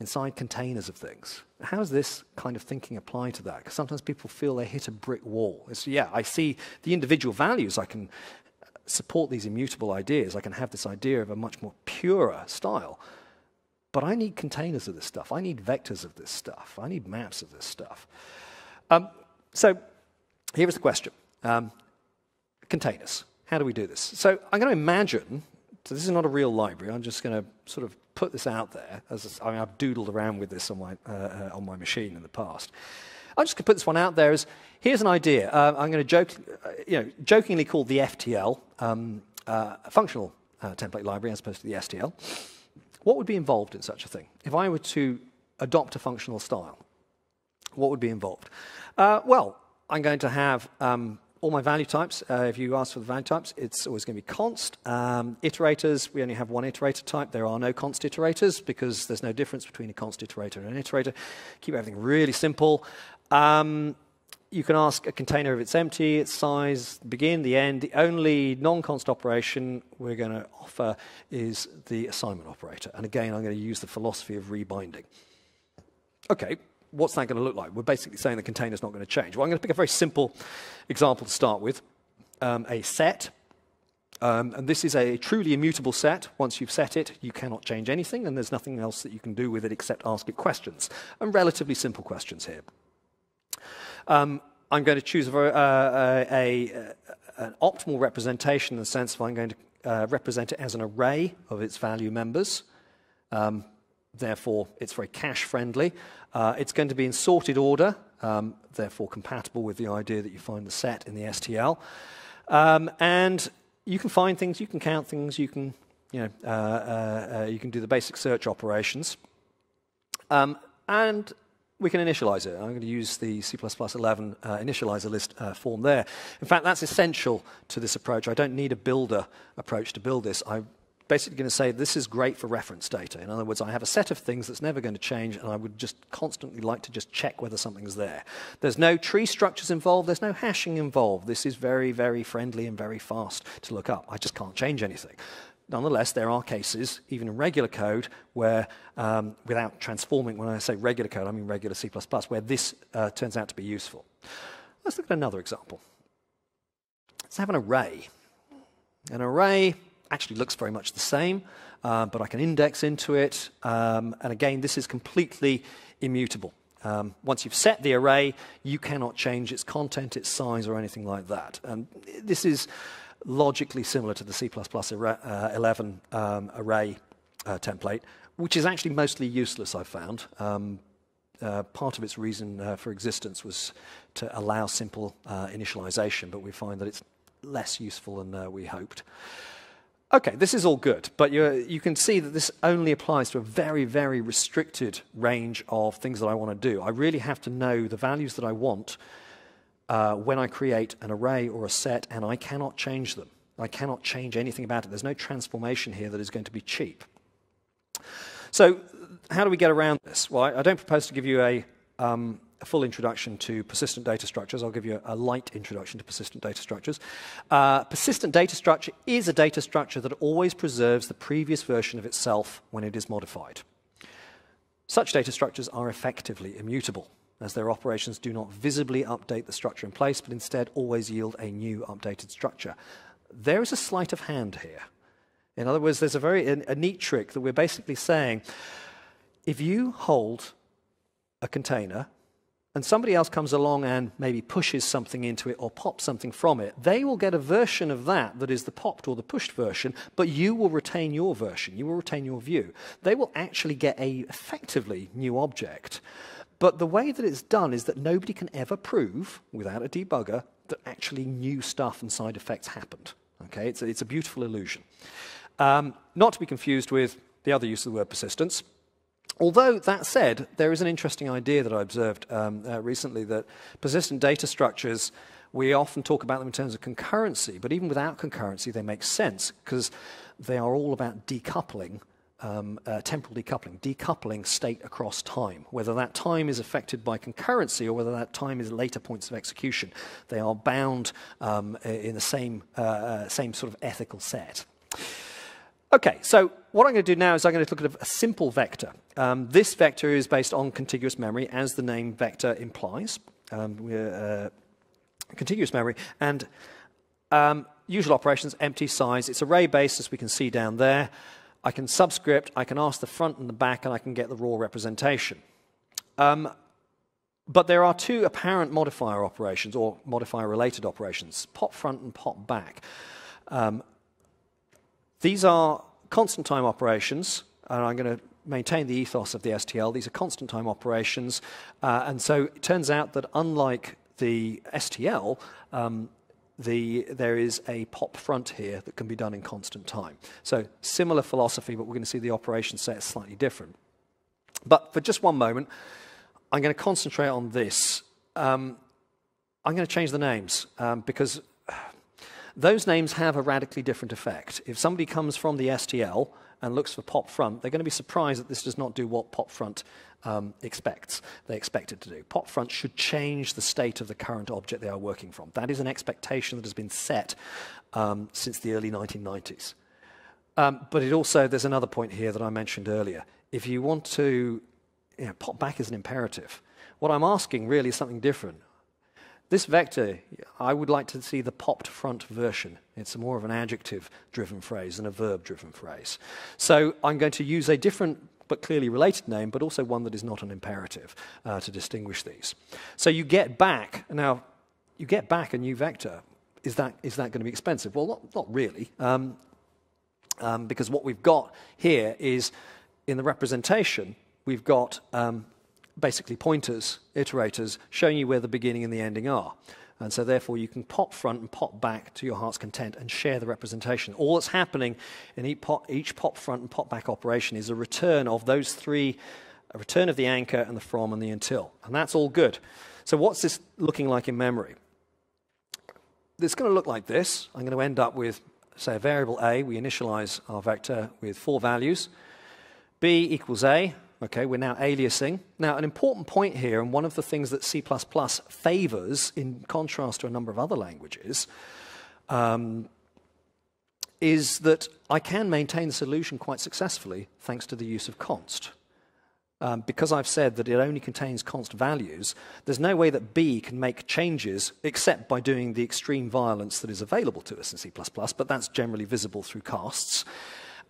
inside containers of things. How does this kind of thinking apply to that? Because sometimes people feel they hit a brick wall. It's, yeah, I see the individual values. I can support these immutable ideas. I can have this idea of a much more purer style. But I need containers of this stuff. I need vectors of this stuff. I need maps of this stuff. Um, so here's the question. Um, containers. How do we do this? So I'm going to imagine so this is not a real library. I'm just going to sort of put this out there. As I mean, I've doodled around with this on my, uh, uh, on my machine in the past. I'm just going to put this one out there as here's an idea. Uh, I'm going to joke, uh, you know, jokingly call the FTL um, uh, functional uh, template library as opposed to the STL. What would be involved in such a thing? If I were to adopt a functional style, what would be involved? well, I'm going to have um, all my value types, uh, if you ask for the value types, it's always going to be const. Um, iterators, we only have one iterator type. There are no const iterators because there's no difference between a const iterator and an iterator. Keep everything really simple. Um, you can ask a container if it's empty, its size, begin, the end. The only non-const operation we're going to offer is the assignment operator. And again, I'm going to use the philosophy of rebinding. Okay, what's that going to look like? We're basically saying the container is not going to change. Well, I'm going to pick a very simple example to start with, um, a set. Um, and this is a truly immutable set. Once you've set it, you cannot change anything, and there's nothing else that you can do with it except ask it questions. And relatively simple questions here. Um, I'm going to choose a, uh, a, a, an optimal representation in the sense of I'm going to uh, represent it as an array of its value members. Um, therefore, it's very cache friendly. Uh, it's going to be in sorted order, um, therefore compatible with the idea that you find the set in the STL. Um, and you can find things, you can count things, you can, you know, uh, uh, uh you can do the basic search operations. Um, and we can initialize it. I'm going to use the C++11 uh, initializer list uh, form there. In fact, that's essential to this approach. I don't need a builder approach to build this. I basically going to say this is great for reference data. In other words, I have a set of things that's never going to change, and I would just constantly like to just check whether something's there. There's no tree structures involved. There's no hashing involved. This is very, very friendly and very fast to look up. I just can't change anything. Nonetheless, there are cases, even in regular code, where um, without transforming, when I say regular code, I mean regular C++, where this uh, turns out to be useful. Let's look at another example. Let's have an array. An array actually looks very much the same, uh, but I can index into it. Um, and again, this is completely immutable. Um, once you've set the array, you cannot change its content, its size, or anything like that. And this is logically similar to the C++ array, uh, 11 um, array uh, template, which is actually mostly useless, I've found. Um, uh, part of its reason uh, for existence was to allow simple uh, initialization, but we find that it's less useful than uh, we hoped. Okay, this is all good, but you can see that this only applies to a very, very restricted range of things that I want to do. I really have to know the values that I want uh, when I create an array or a set, and I cannot change them. I cannot change anything about it. There's no transformation here that is going to be cheap. So, how do we get around this? Well, I, I don't propose to give you a, um, a, full introduction to persistent data structures. I'll give you a, a light introduction to persistent data structures. Uh, persistent data structure is a data structure that always preserves the previous version of itself when it is modified. Such data structures are effectively immutable, as their operations do not visibly update the structure in place, but instead always yield a new updated structure. There is a sleight of hand here. In other words, there's a very a, a neat trick that we're basically saying if you hold a container and somebody else comes along and maybe pushes something into it or pops something from it, they will get a version of that that is the popped or the pushed version, but you will retain your version. You will retain your view. They will actually get a effectively new object. But the way that it's done is that nobody can ever prove, without a debugger, that actually new stuff and side effects happened. Okay, it's a, it's a beautiful illusion. Um, not to be confused with the other use of the word persistence. Although, that said, there is an interesting idea that I observed um, uh, recently that persistent data structures, we often talk about them in terms of concurrency, but even without concurrency, they make sense because they are all about decoupling, um, uh, temporal decoupling, decoupling state across time. Whether that time is affected by concurrency or whether that time is later points of execution, they are bound um, in the same, uh, uh same sort of ethical set. Okay, so what I'm going to do now is I'm going to look at a, simple vector. Um, this vector is based on contiguous memory, as the name vector implies. Um, we're, uh, contiguous memory. And um, usual operations, empty size. It's array-based, as we can see down there. I can subscript, I can ask the front and the back, and I can get the raw representation. Um, but there are two apparent modifier operations, or modifier-related operations, pop front and pop back. Um, these are constant time operations, and I'm going to maintain the ethos of the STL. These are constant time operations, uh, and so it turns out that unlike the STL, um, the, there is a pop front here that can be done in constant time. So similar philosophy, but we're going to see the operation set slightly different. But for just one moment, I'm going to concentrate on this. Um, I'm going to change the names um, because those names have a radically different effect. If somebody comes from the STL and looks for pop front, they're going to be surprised that this does not do what pop front um, expects. They expect it to do. Pop front should change the state of the current object they are working from. That is an expectation that has been set um, since the early 1990s. Um, but it also, there's another point here that I mentioned earlier. If you want to, you know, pop back is an imperative. What I'm asking really is something different. This vector, I would like to see the popped front version. It's more of an adjective driven phrase than a verb driven phrase. So I'm going to use a different but clearly related name, but also one that is not an imperative uh, to distinguish these. So you get back, now, you get back a new vector. Is that, is that going to be expensive? Well, not, not really, um, um, because what we've got here is in the representation, we've got um, basically pointers, iterators, showing you where the beginning and the ending are. And so, therefore, you can pop front and pop back to your heart's content and share the representation. All that's happening in each pop, each pop front and pop back operation is a return of those three a return of the anchor and the from and the until. And that's all good. So, what's this looking like in memory? It's going to look like this. I'm going to end up with, say, a variable a. We initialize our vector with four values. b equals a. Okay, we're now aliasing. Now, an important point here, and one of the things that C++ favors in contrast to a number of other languages, um, is that I can maintain the solution quite successfully thanks to the use of const. Um, because I've said that it only contains const values, there's no way that B can make changes except by doing the extreme violence that is available to us in C++, but that's generally visible through casts.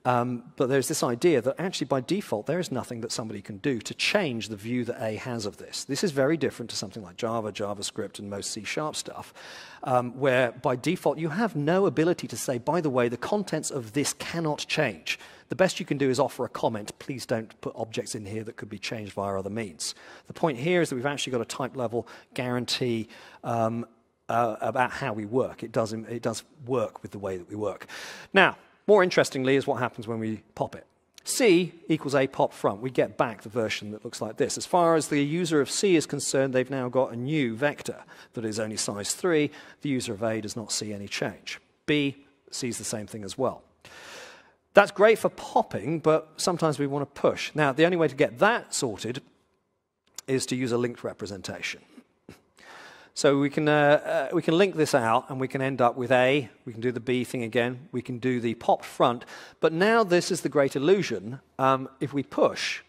Um, but there's this idea that actually by default there is nothing that somebody can do to change the view that A has of this. This is very different to something like Java, JavaScript, and most C sharp stuff, um, where by default you have no ability to say, by the way, the contents of this cannot change. The best you can do is offer a comment. Please don't put objects in here that could be changed via other means. The point here is that we've actually got a type level guarantee um, uh, about how we work. It does, it does work with the way that we work. Now, more interestingly is what happens when we pop it. C equals a pop front. We get back the version that looks like this. As far as the user of C is concerned, they've now got a new vector that is only size 3. The user of A does not see any change. B sees the same thing as well. That's great for popping, but sometimes we want to push. Now, the only way to get that sorted is to use a linked representation. So we can, uh, uh, we can link this out and we can end up with A, we can do the B thing again, we can do the popped front, but now this is the great illusion. Um, if we push,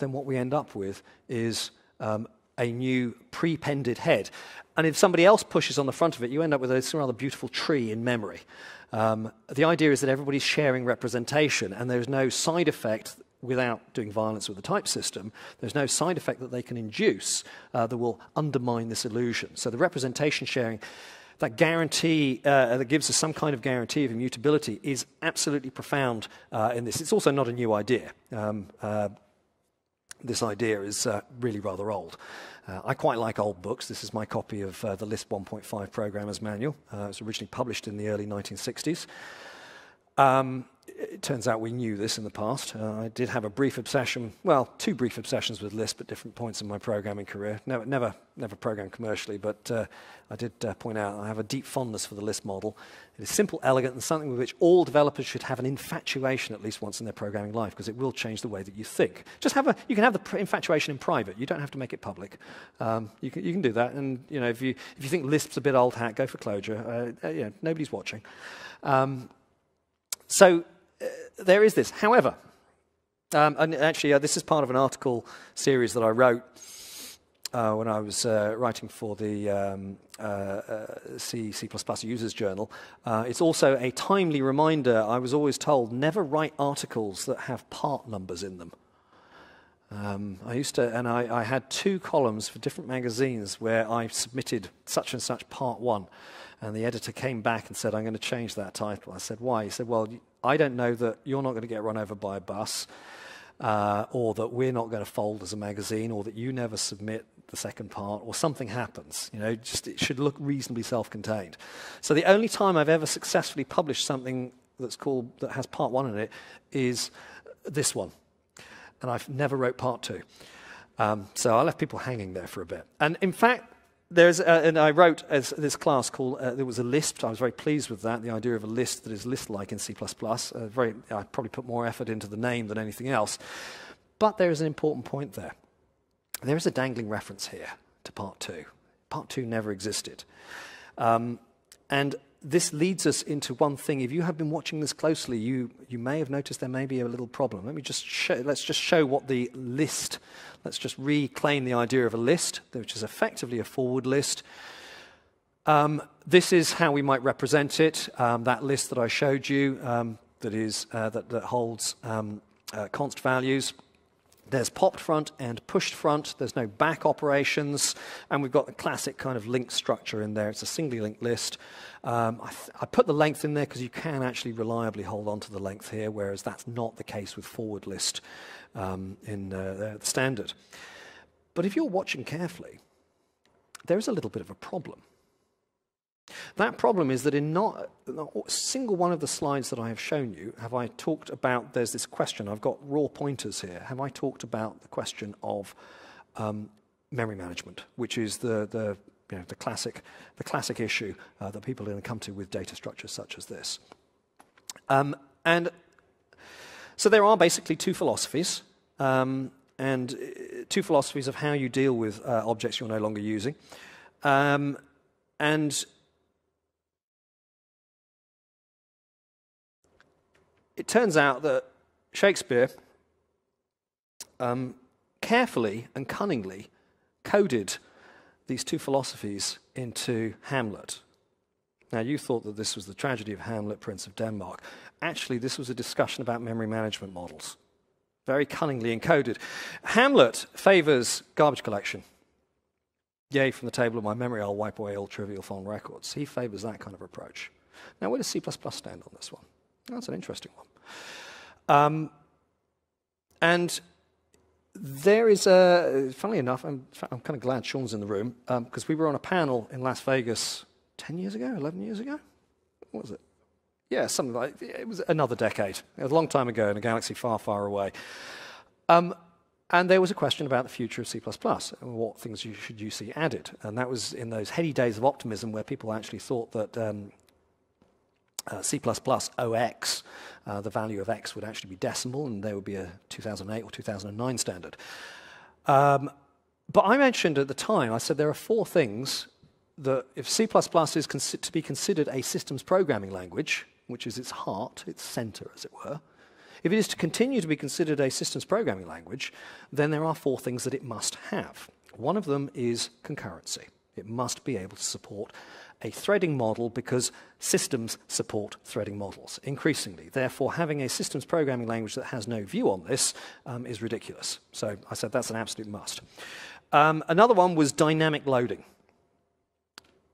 then what we end up with is um, a new prepended head. And if somebody else pushes on the front of it, you end up with a rather beautiful tree in memory. Um, the idea is that everybody's sharing representation and there's no side effect without doing violence with the type system, there's no side effect that they can induce uh, that will undermine this illusion. So the representation sharing, that guarantee uh, that gives us some kind of guarantee of immutability is absolutely profound uh, in this. It's also not a new idea. Um, uh, this idea is uh, really rather old. Uh, I quite like old books. This is my copy of the Lisp 1.5 Programmer's Manual. It was originally published in the early 1960s. Um, it turns out we knew this in the past. Uh, I did have a brief obsession, well, two brief obsessions with Lisp at different points in my programming career. Never, never, never programmed commercially, but uh, I did uh, point out I have a deep fondness for the Lisp model. It is simple, elegant, and something with which all developers should have an infatuation at least once in their programming life, because it will change the way that you think. Just have a, you can have the infatuation in private. You don't have to make it public. Um, you, can, you can do that, and you know, if you if you think Lisp's a bit old hat, go for Clojure. Uh, uh, nobody's watching. Um, so there is this. However, um, and actually, uh, this is part of an article series that I wrote uh, when I was uh, writing for the um, uh, uh, C, C++ Users Journal. it's also a timely reminder. I was always told never write articles that have part numbers in them. Um, I used to, and I, I, had two columns for different magazines where I submitted such and such part one. And the editor came back and said, I'm going to change that title. I said, Why? He said, Well, I don't know that you're not going to get run over by a bus, uh, or that we're not going to fold as a magazine, or that you never submit the second part, or something happens. You know, just it should look reasonably self contained. So the only time I've ever successfully published something that's called, that has part one in it, is this one. And I've never wrote part two. Um, so I left people hanging there for a bit. And in fact, there's, uh, and I wrote as this class called, uh, there was a Lisp. I was very pleased with that, the idea of a list that is Lisp-like in C++. Uh, very, I probably put more effort into the name than anything else. But there is an important point there. There is a dangling reference here to part two. Part two never existed. Um, and this leads us into one thing. If you have been watching this closely, you, you may have noticed there may be a little problem. Let me just show, let's just show what the list, let's just reclaim the idea of a list, which is effectively a forward list. Um, this is how we might represent it. Um, that list that I showed you um, that, is, uh, that, that holds um, uh, const values. There's popped front and pushed front. There's no back operations. And we've got the classic kind of link structure in there. It's a singly linked list. Um, I, I, put the length in there because you can actually reliably hold on to the length here, whereas that's not the case with forward list um, in uh, the standard. But if you're watching carefully, there is a little bit of a problem. That problem is that in not, not a single one of the slides that I have shown you have I talked about, there's this question, I've got raw pointers here, have I talked about the question of um, memory management, which is the, the you know, the classic, the classic issue uh, that people are going to come to with data structures such as this. Um, and so there are basically two philosophies, um, and uh, two philosophies of how you deal with uh, objects you're no longer using. Um, and it turns out that Shakespeare um, carefully and cunningly coded these two philosophies into Hamlet. Now, you thought that this was the tragedy of Hamlet, Prince of Denmark. Actually, this was a discussion about memory management models, very cunningly encoded. Hamlet favors garbage collection. Yea, from the table of my memory, I'll wipe away all trivial phone records. He favors that kind of approach. Now, where does C stand on this one? That's an interesting one. Um, and there is a, funnily enough, I'm, I'm kind of glad Sean's in the room because um, we were on a panel in Las Vegas 10 years ago, 11 years ago? What was it? Yeah, something like it was another decade. It was a long time ago in a galaxy far, far away. Um, and there was a question about the future of C++ and what things you, should you see added. And that was in those heady days of optimism where people actually thought that um, uh, C++ 0x uh, the value of x would actually be decimal, and there would be a 2008 or 2009 standard. Um, but I mentioned at the time, I said there are four things that if C++ is to be considered a systems programming language, which is its heart, its center, as it were, if it is to continue to be considered a systems programming language, then there are four things that it must have. One of them is concurrency. It must be able to support a threading model because systems support threading models increasingly. Therefore, having a systems programming language that has no view on this um, is ridiculous. So I said that's an absolute must. Um, another one was dynamic loading.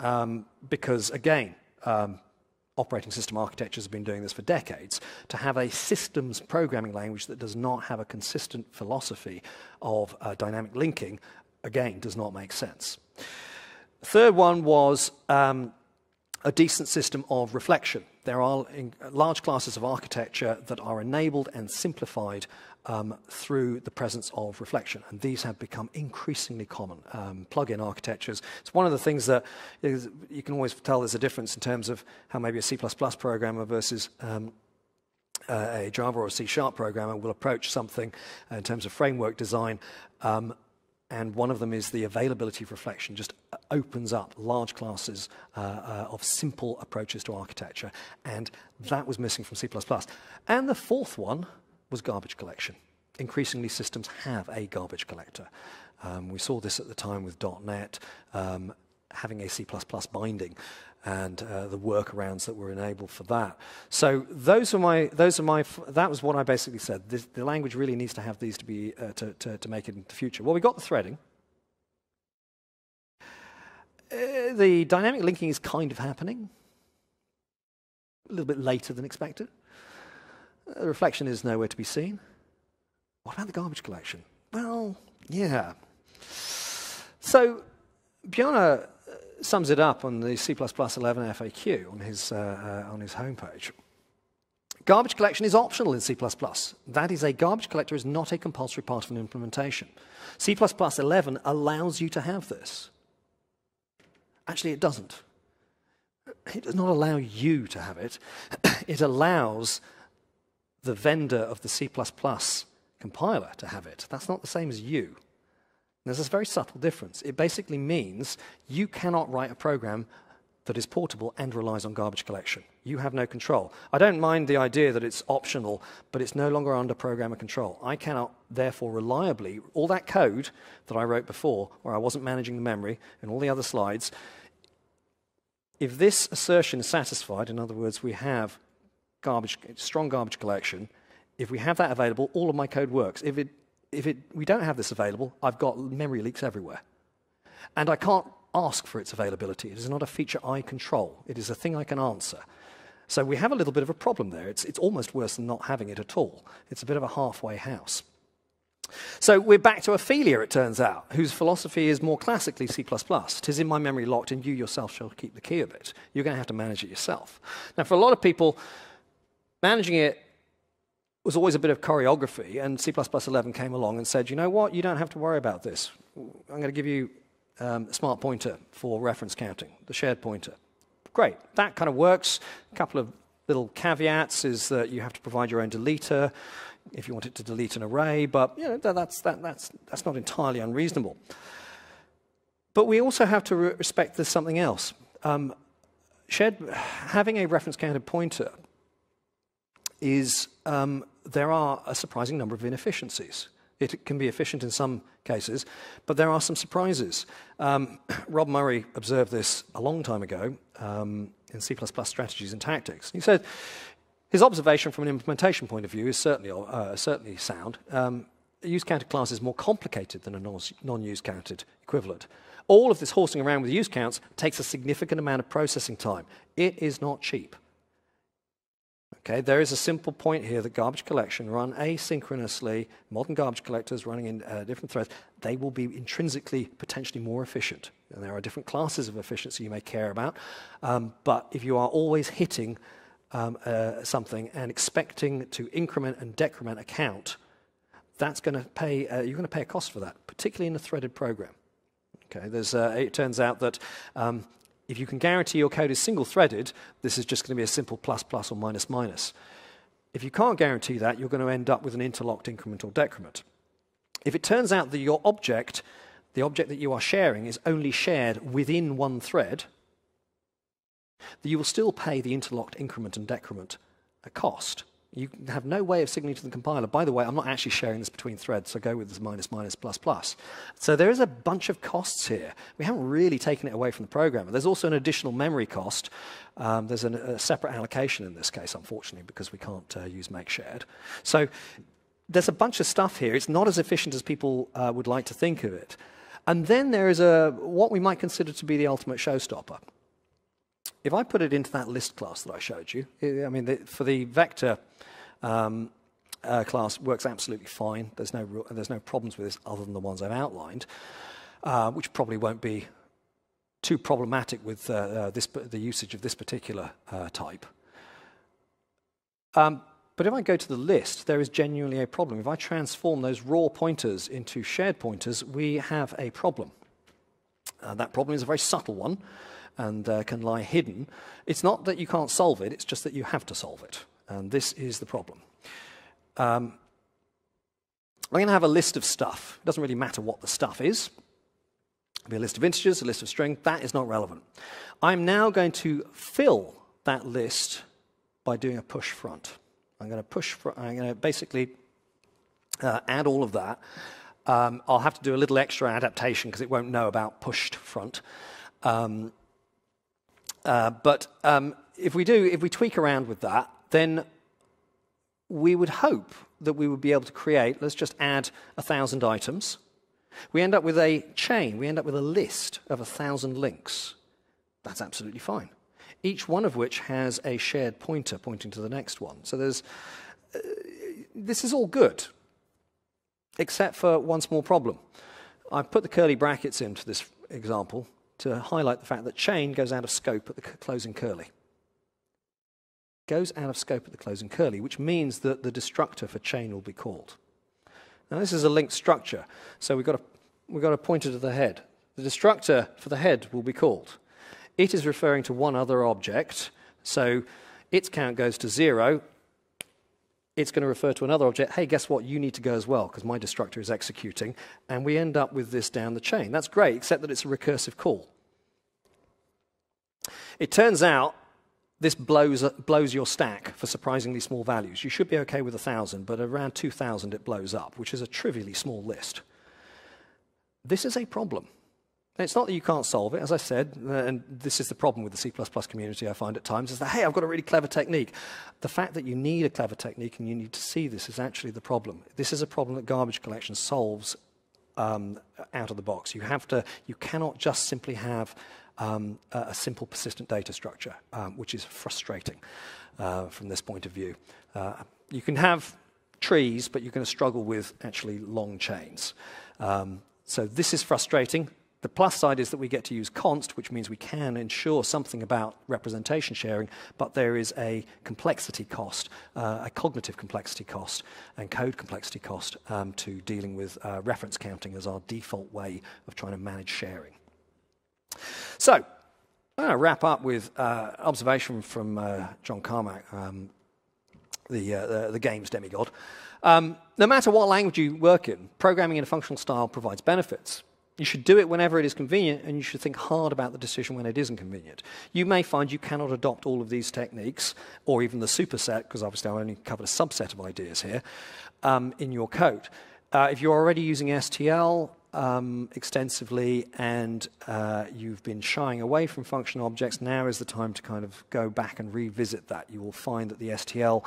Um, because, again, um, operating system architectures have been doing this for decades, to have a systems programming language that does not have a consistent philosophy of uh, dynamic linking, again, does not make sense. The third one was um, a decent system of reflection. There are large classes of architecture that are enabled and simplified um, through the presence of reflection. And these have become increasingly common. Um, plug-in architectures. It's one of the things that is, you can always tell there's a difference in terms of how maybe a C++ programmer versus um, a Java or a C Sharp programmer will approach something in terms of framework design. And one of them is the availability of reflection just opens up large classes uh, uh, of simple approaches to architecture and that was missing from C++. And the fourth one was garbage collection. Increasingly systems have a garbage collector. Um, we saw this at the time with .NET, um, having a C++ binding and uh, the workarounds that were enabled for that. So those are my, those are my, that was what I basically said. This, the language really needs to have these to be, uh, to, to, to, make it into the future. Well, we got the threading. Uh, the dynamic linking is kind of happening. A little bit later than expected. The uh, reflection is nowhere to be seen. What about the garbage collection? Well, yeah. So Bjarne sums it up on the C++ 11 FAQ on his, uh, uh, on his homepage. Garbage collection is optional in C++. That is, a garbage collector is not a compulsory part of an implementation. C++ 11 allows you to have this. Actually, it doesn't. It does not allow you to have it. it allows the vendor of the C++ compiler to have it. That's not the same as you. There's this very subtle difference. It basically means you cannot write a program that is portable and relies on garbage collection. You have no control. I don't mind the idea that it's optional, but it's no longer under programmer control. I cannot, therefore, reliably, all that code that I wrote before, where I wasn't managing the memory and all the other slides, if this assertion is satisfied, in other words, we have garbage, strong garbage collection, if we have that available, all of my code works. If it if it, we don't have this available, I've got memory leaks everywhere. And I can't ask for its availability. It is not a feature I control. It is a thing I can answer. So we have a little bit of a problem there. It's, it's almost worse than not having it at all. It's a bit of a halfway house. So we're back to Ophelia, it turns out, whose philosophy is more classically C++. Tis in my memory locked, and you yourself shall keep the key of it. You're going to have to manage it yourself. Now, for a lot of people, managing it was always a bit of choreography, and C++ 11 came along and said, you know what, you don't have to worry about this. I'm going to give you um, a smart pointer for reference counting, the shared pointer. Great, that kind of works. A couple of little caveats is that you have to provide your own deleter if you want it to delete an array, but you know, that's, that, that's, that's not entirely unreasonable. But we also have to re respect there's something else. Um, shared, having a reference counted pointer is um, there are a surprising number of inefficiencies. It can be efficient in some cases, but there are some surprises. Um, Rob Murray observed this a long time ago um, in C++ Strategies and Tactics. He said his observation from an implementation point of view is certainly, uh, certainly sound. Um, a use-counted class is more complicated than a non-use-counted equivalent. All of this horsing around with use counts takes a significant amount of processing time. It is not cheap. Okay, there is a simple point here that garbage collection run asynchronously, modern garbage collectors running in uh, different threads, they will be intrinsically potentially more efficient. And there are different classes of efficiency you may care about. Um, but if you are always hitting um, uh, something and expecting to increment and decrement a count, that's going to pay, uh, you're going to pay a cost for that, particularly in a threaded program. Okay, there's, uh, it turns out that um, if you can guarantee your code is single-threaded, this is just going to be a simple plus plus or minus minus. If you can't guarantee that, you're going to end up with an interlocked increment or decrement. If it turns out that your object, the object that you are sharing, is only shared within one thread, you will still pay the interlocked increment and decrement a cost. You have no way of signaling to the compiler, by the way, I'm not actually sharing this between threads, so go with this minus, minus, plus, plus. So there is a bunch of costs here. We haven't really taken it away from the programmer. There's also an additional memory cost. Um, there's an, a separate allocation in this case, unfortunately, because we can't uh, use make shared. So there's a bunch of stuff here. It's not as efficient as people uh, would like to think of it. And then there is a, what we might consider to be the ultimate showstopper if I put it into that list class that I showed you, I mean, the, for the vector um, uh, class works absolutely fine. There's no, there's no problems with this other than the ones I've outlined, uh, which probably won't be too problematic with uh, uh this, the usage of this particular uh, type. Um, but if I go to the list, there is genuinely a problem. If I transform those raw pointers into shared pointers, we have a problem. Uh, that problem is a very subtle one and uh, can lie hidden. It's not that you can't solve it, it's just that you have to solve it. And this is the problem. Um, I'm going to have a list of stuff. It doesn't really matter what the stuff is. It'll be a list of integers, a list of string. That is not relevant. I'm now going to fill that list by doing a push front. I'm going to push. I'm going to basically uh, add all of that. Um, I'll have to do a little extra adaptation because it won't know about pushed front. Um, uh, but um, if we do, if we tweak around with that, then we would hope that we would be able to create, let's just add a thousand items. We end up with a chain, we end up with a list of a thousand links. That's absolutely fine. Each one of which has a shared pointer pointing to the next one. So there's, uh, this is all good, except for one small problem. I've put the curly brackets into this example to highlight the fact that chain goes out of scope at the closing curly. Goes out of scope at the closing curly, which means that the destructor for chain will be called. Now, this is a linked structure, so we've got a, we've got a pointer to the head. The destructor for the head will be called. It is referring to one other object, so its count goes to zero, it's going to refer to another object. Hey, guess what? You need to go as well because my destructor is executing. And we end up with this down the chain. That's great, except that it's a recursive call. It turns out this blows, blows your stack for surprisingly small values. You should be okay with 1,000, but around 2,000 it blows up, which is a trivially small list. This is a problem. It's not that you can't solve it, as I said, uh, and this is the problem with the C++ community I find at times, is that, hey, I've got a really clever technique. The fact that you need a clever technique and you need to see this is actually the problem. This is a problem that garbage collection solves um, out of the box. You have to, you cannot just simply have um, a, a, simple persistent data structure, um, which is frustrating uh, from this point of view. Uh, you can have trees, but you're going to struggle with actually long chains. Um, so this is frustrating. The plus side is that we get to use const, which means we can ensure something about representation sharing, but there is a complexity cost, uh, a cognitive complexity cost, and code complexity cost um, to dealing with uh, reference counting as our default way of trying to manage sharing. So, I'm going to wrap up with uh, observation from uh, John Carmack, um, the, uh, the, the, games demigod. Um, no matter what language you work in, programming in a functional style provides benefits. You should do it whenever it is convenient, and you should think hard about the decision when it isn't convenient. You may find you cannot adopt all of these techniques, or even the superset, because obviously I only covered a subset of ideas here, um, in your code. Uh, if you're already using STL um, extensively and uh, you've been shying away from functional objects, now is the time to kind of go back and revisit that. You will find that the STL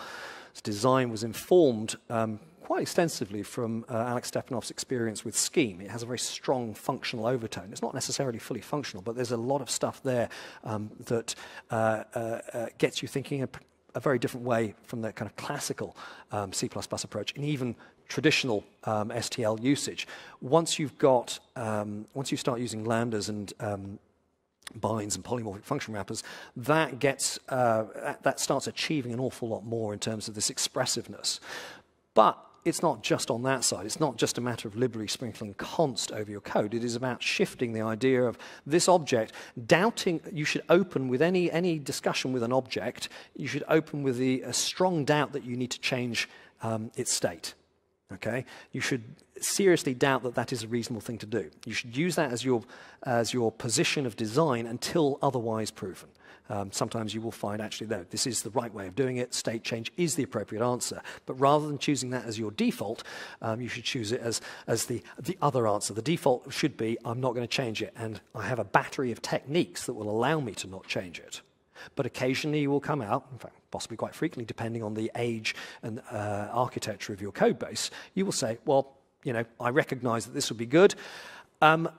design was informed um, quite extensively from uh, Alex Stepanov's experience with Scheme. It has a very strong functional overtone. It's not necessarily fully functional, but there's a lot of stuff there um, that uh, uh, uh gets you thinking a, a, very different way from the kind of classical um, C++ approach and even traditional um, STL usage. Once you've got, um, once you start using lambdas and um, binds and polymorphic function wrappers, that gets uh, that starts achieving an awful lot more in terms of this expressiveness. But it's not just on that side. It's not just a matter of liberally sprinkling const over your code. It is about shifting the idea of this object, doubting, you should open with any, any discussion with an object, you should open with the, a strong doubt that you need to change um, its state. Okay? You should seriously doubt that that is a reasonable thing to do. You should use that as your, as your position of design until otherwise proven. Um, sometimes you will find actually, no, this is the right way of doing it. State change is the appropriate answer. But rather than choosing that as your default, um, you should choose it as, as the, the other answer. The default should be, I'm not going to change it. And I have a battery of techniques that will allow me to not change it. But occasionally you will come out, in fact, possibly quite frequently, depending on the age and uh, architecture of your code base, you will say, well, you know, I recognize that this would be good. Um,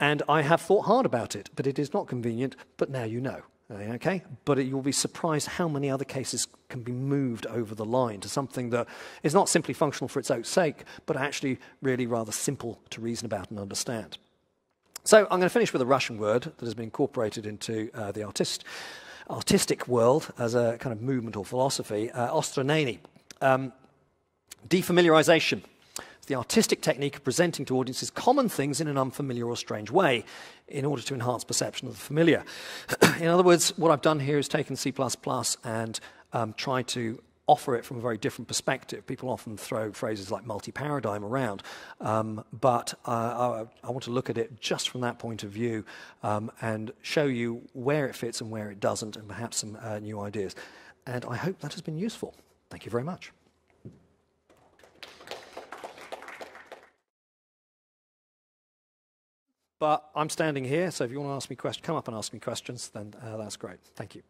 and I have thought hard about it, but it is not convenient, but now you know. Okay? But you'll be surprised how many other cases can be moved over the line to something that is not simply functional for its own sake, but actually really rather simple to reason about and understand. So I'm going to finish with a Russian word that has been incorporated into uh, the artist, artistic world as a kind of movement or philosophy, uh. Um, defamiliarization the artistic technique of presenting to audiences common things in an unfamiliar or strange way in order to enhance perception of the familiar. in other words, what I've done here is taken C++ and um, tried to offer it from a very different perspective. People often throw phrases like multi-paradigm around, um, but uh, I, I, want to look at it just from that point of view um, and show you where it fits and where it doesn't, and perhaps some uh, new ideas. And I hope that has been useful. Thank you very much. But I'm standing here, so if you want to ask me questions, come up and ask me questions, then uh, that's great. Thank you.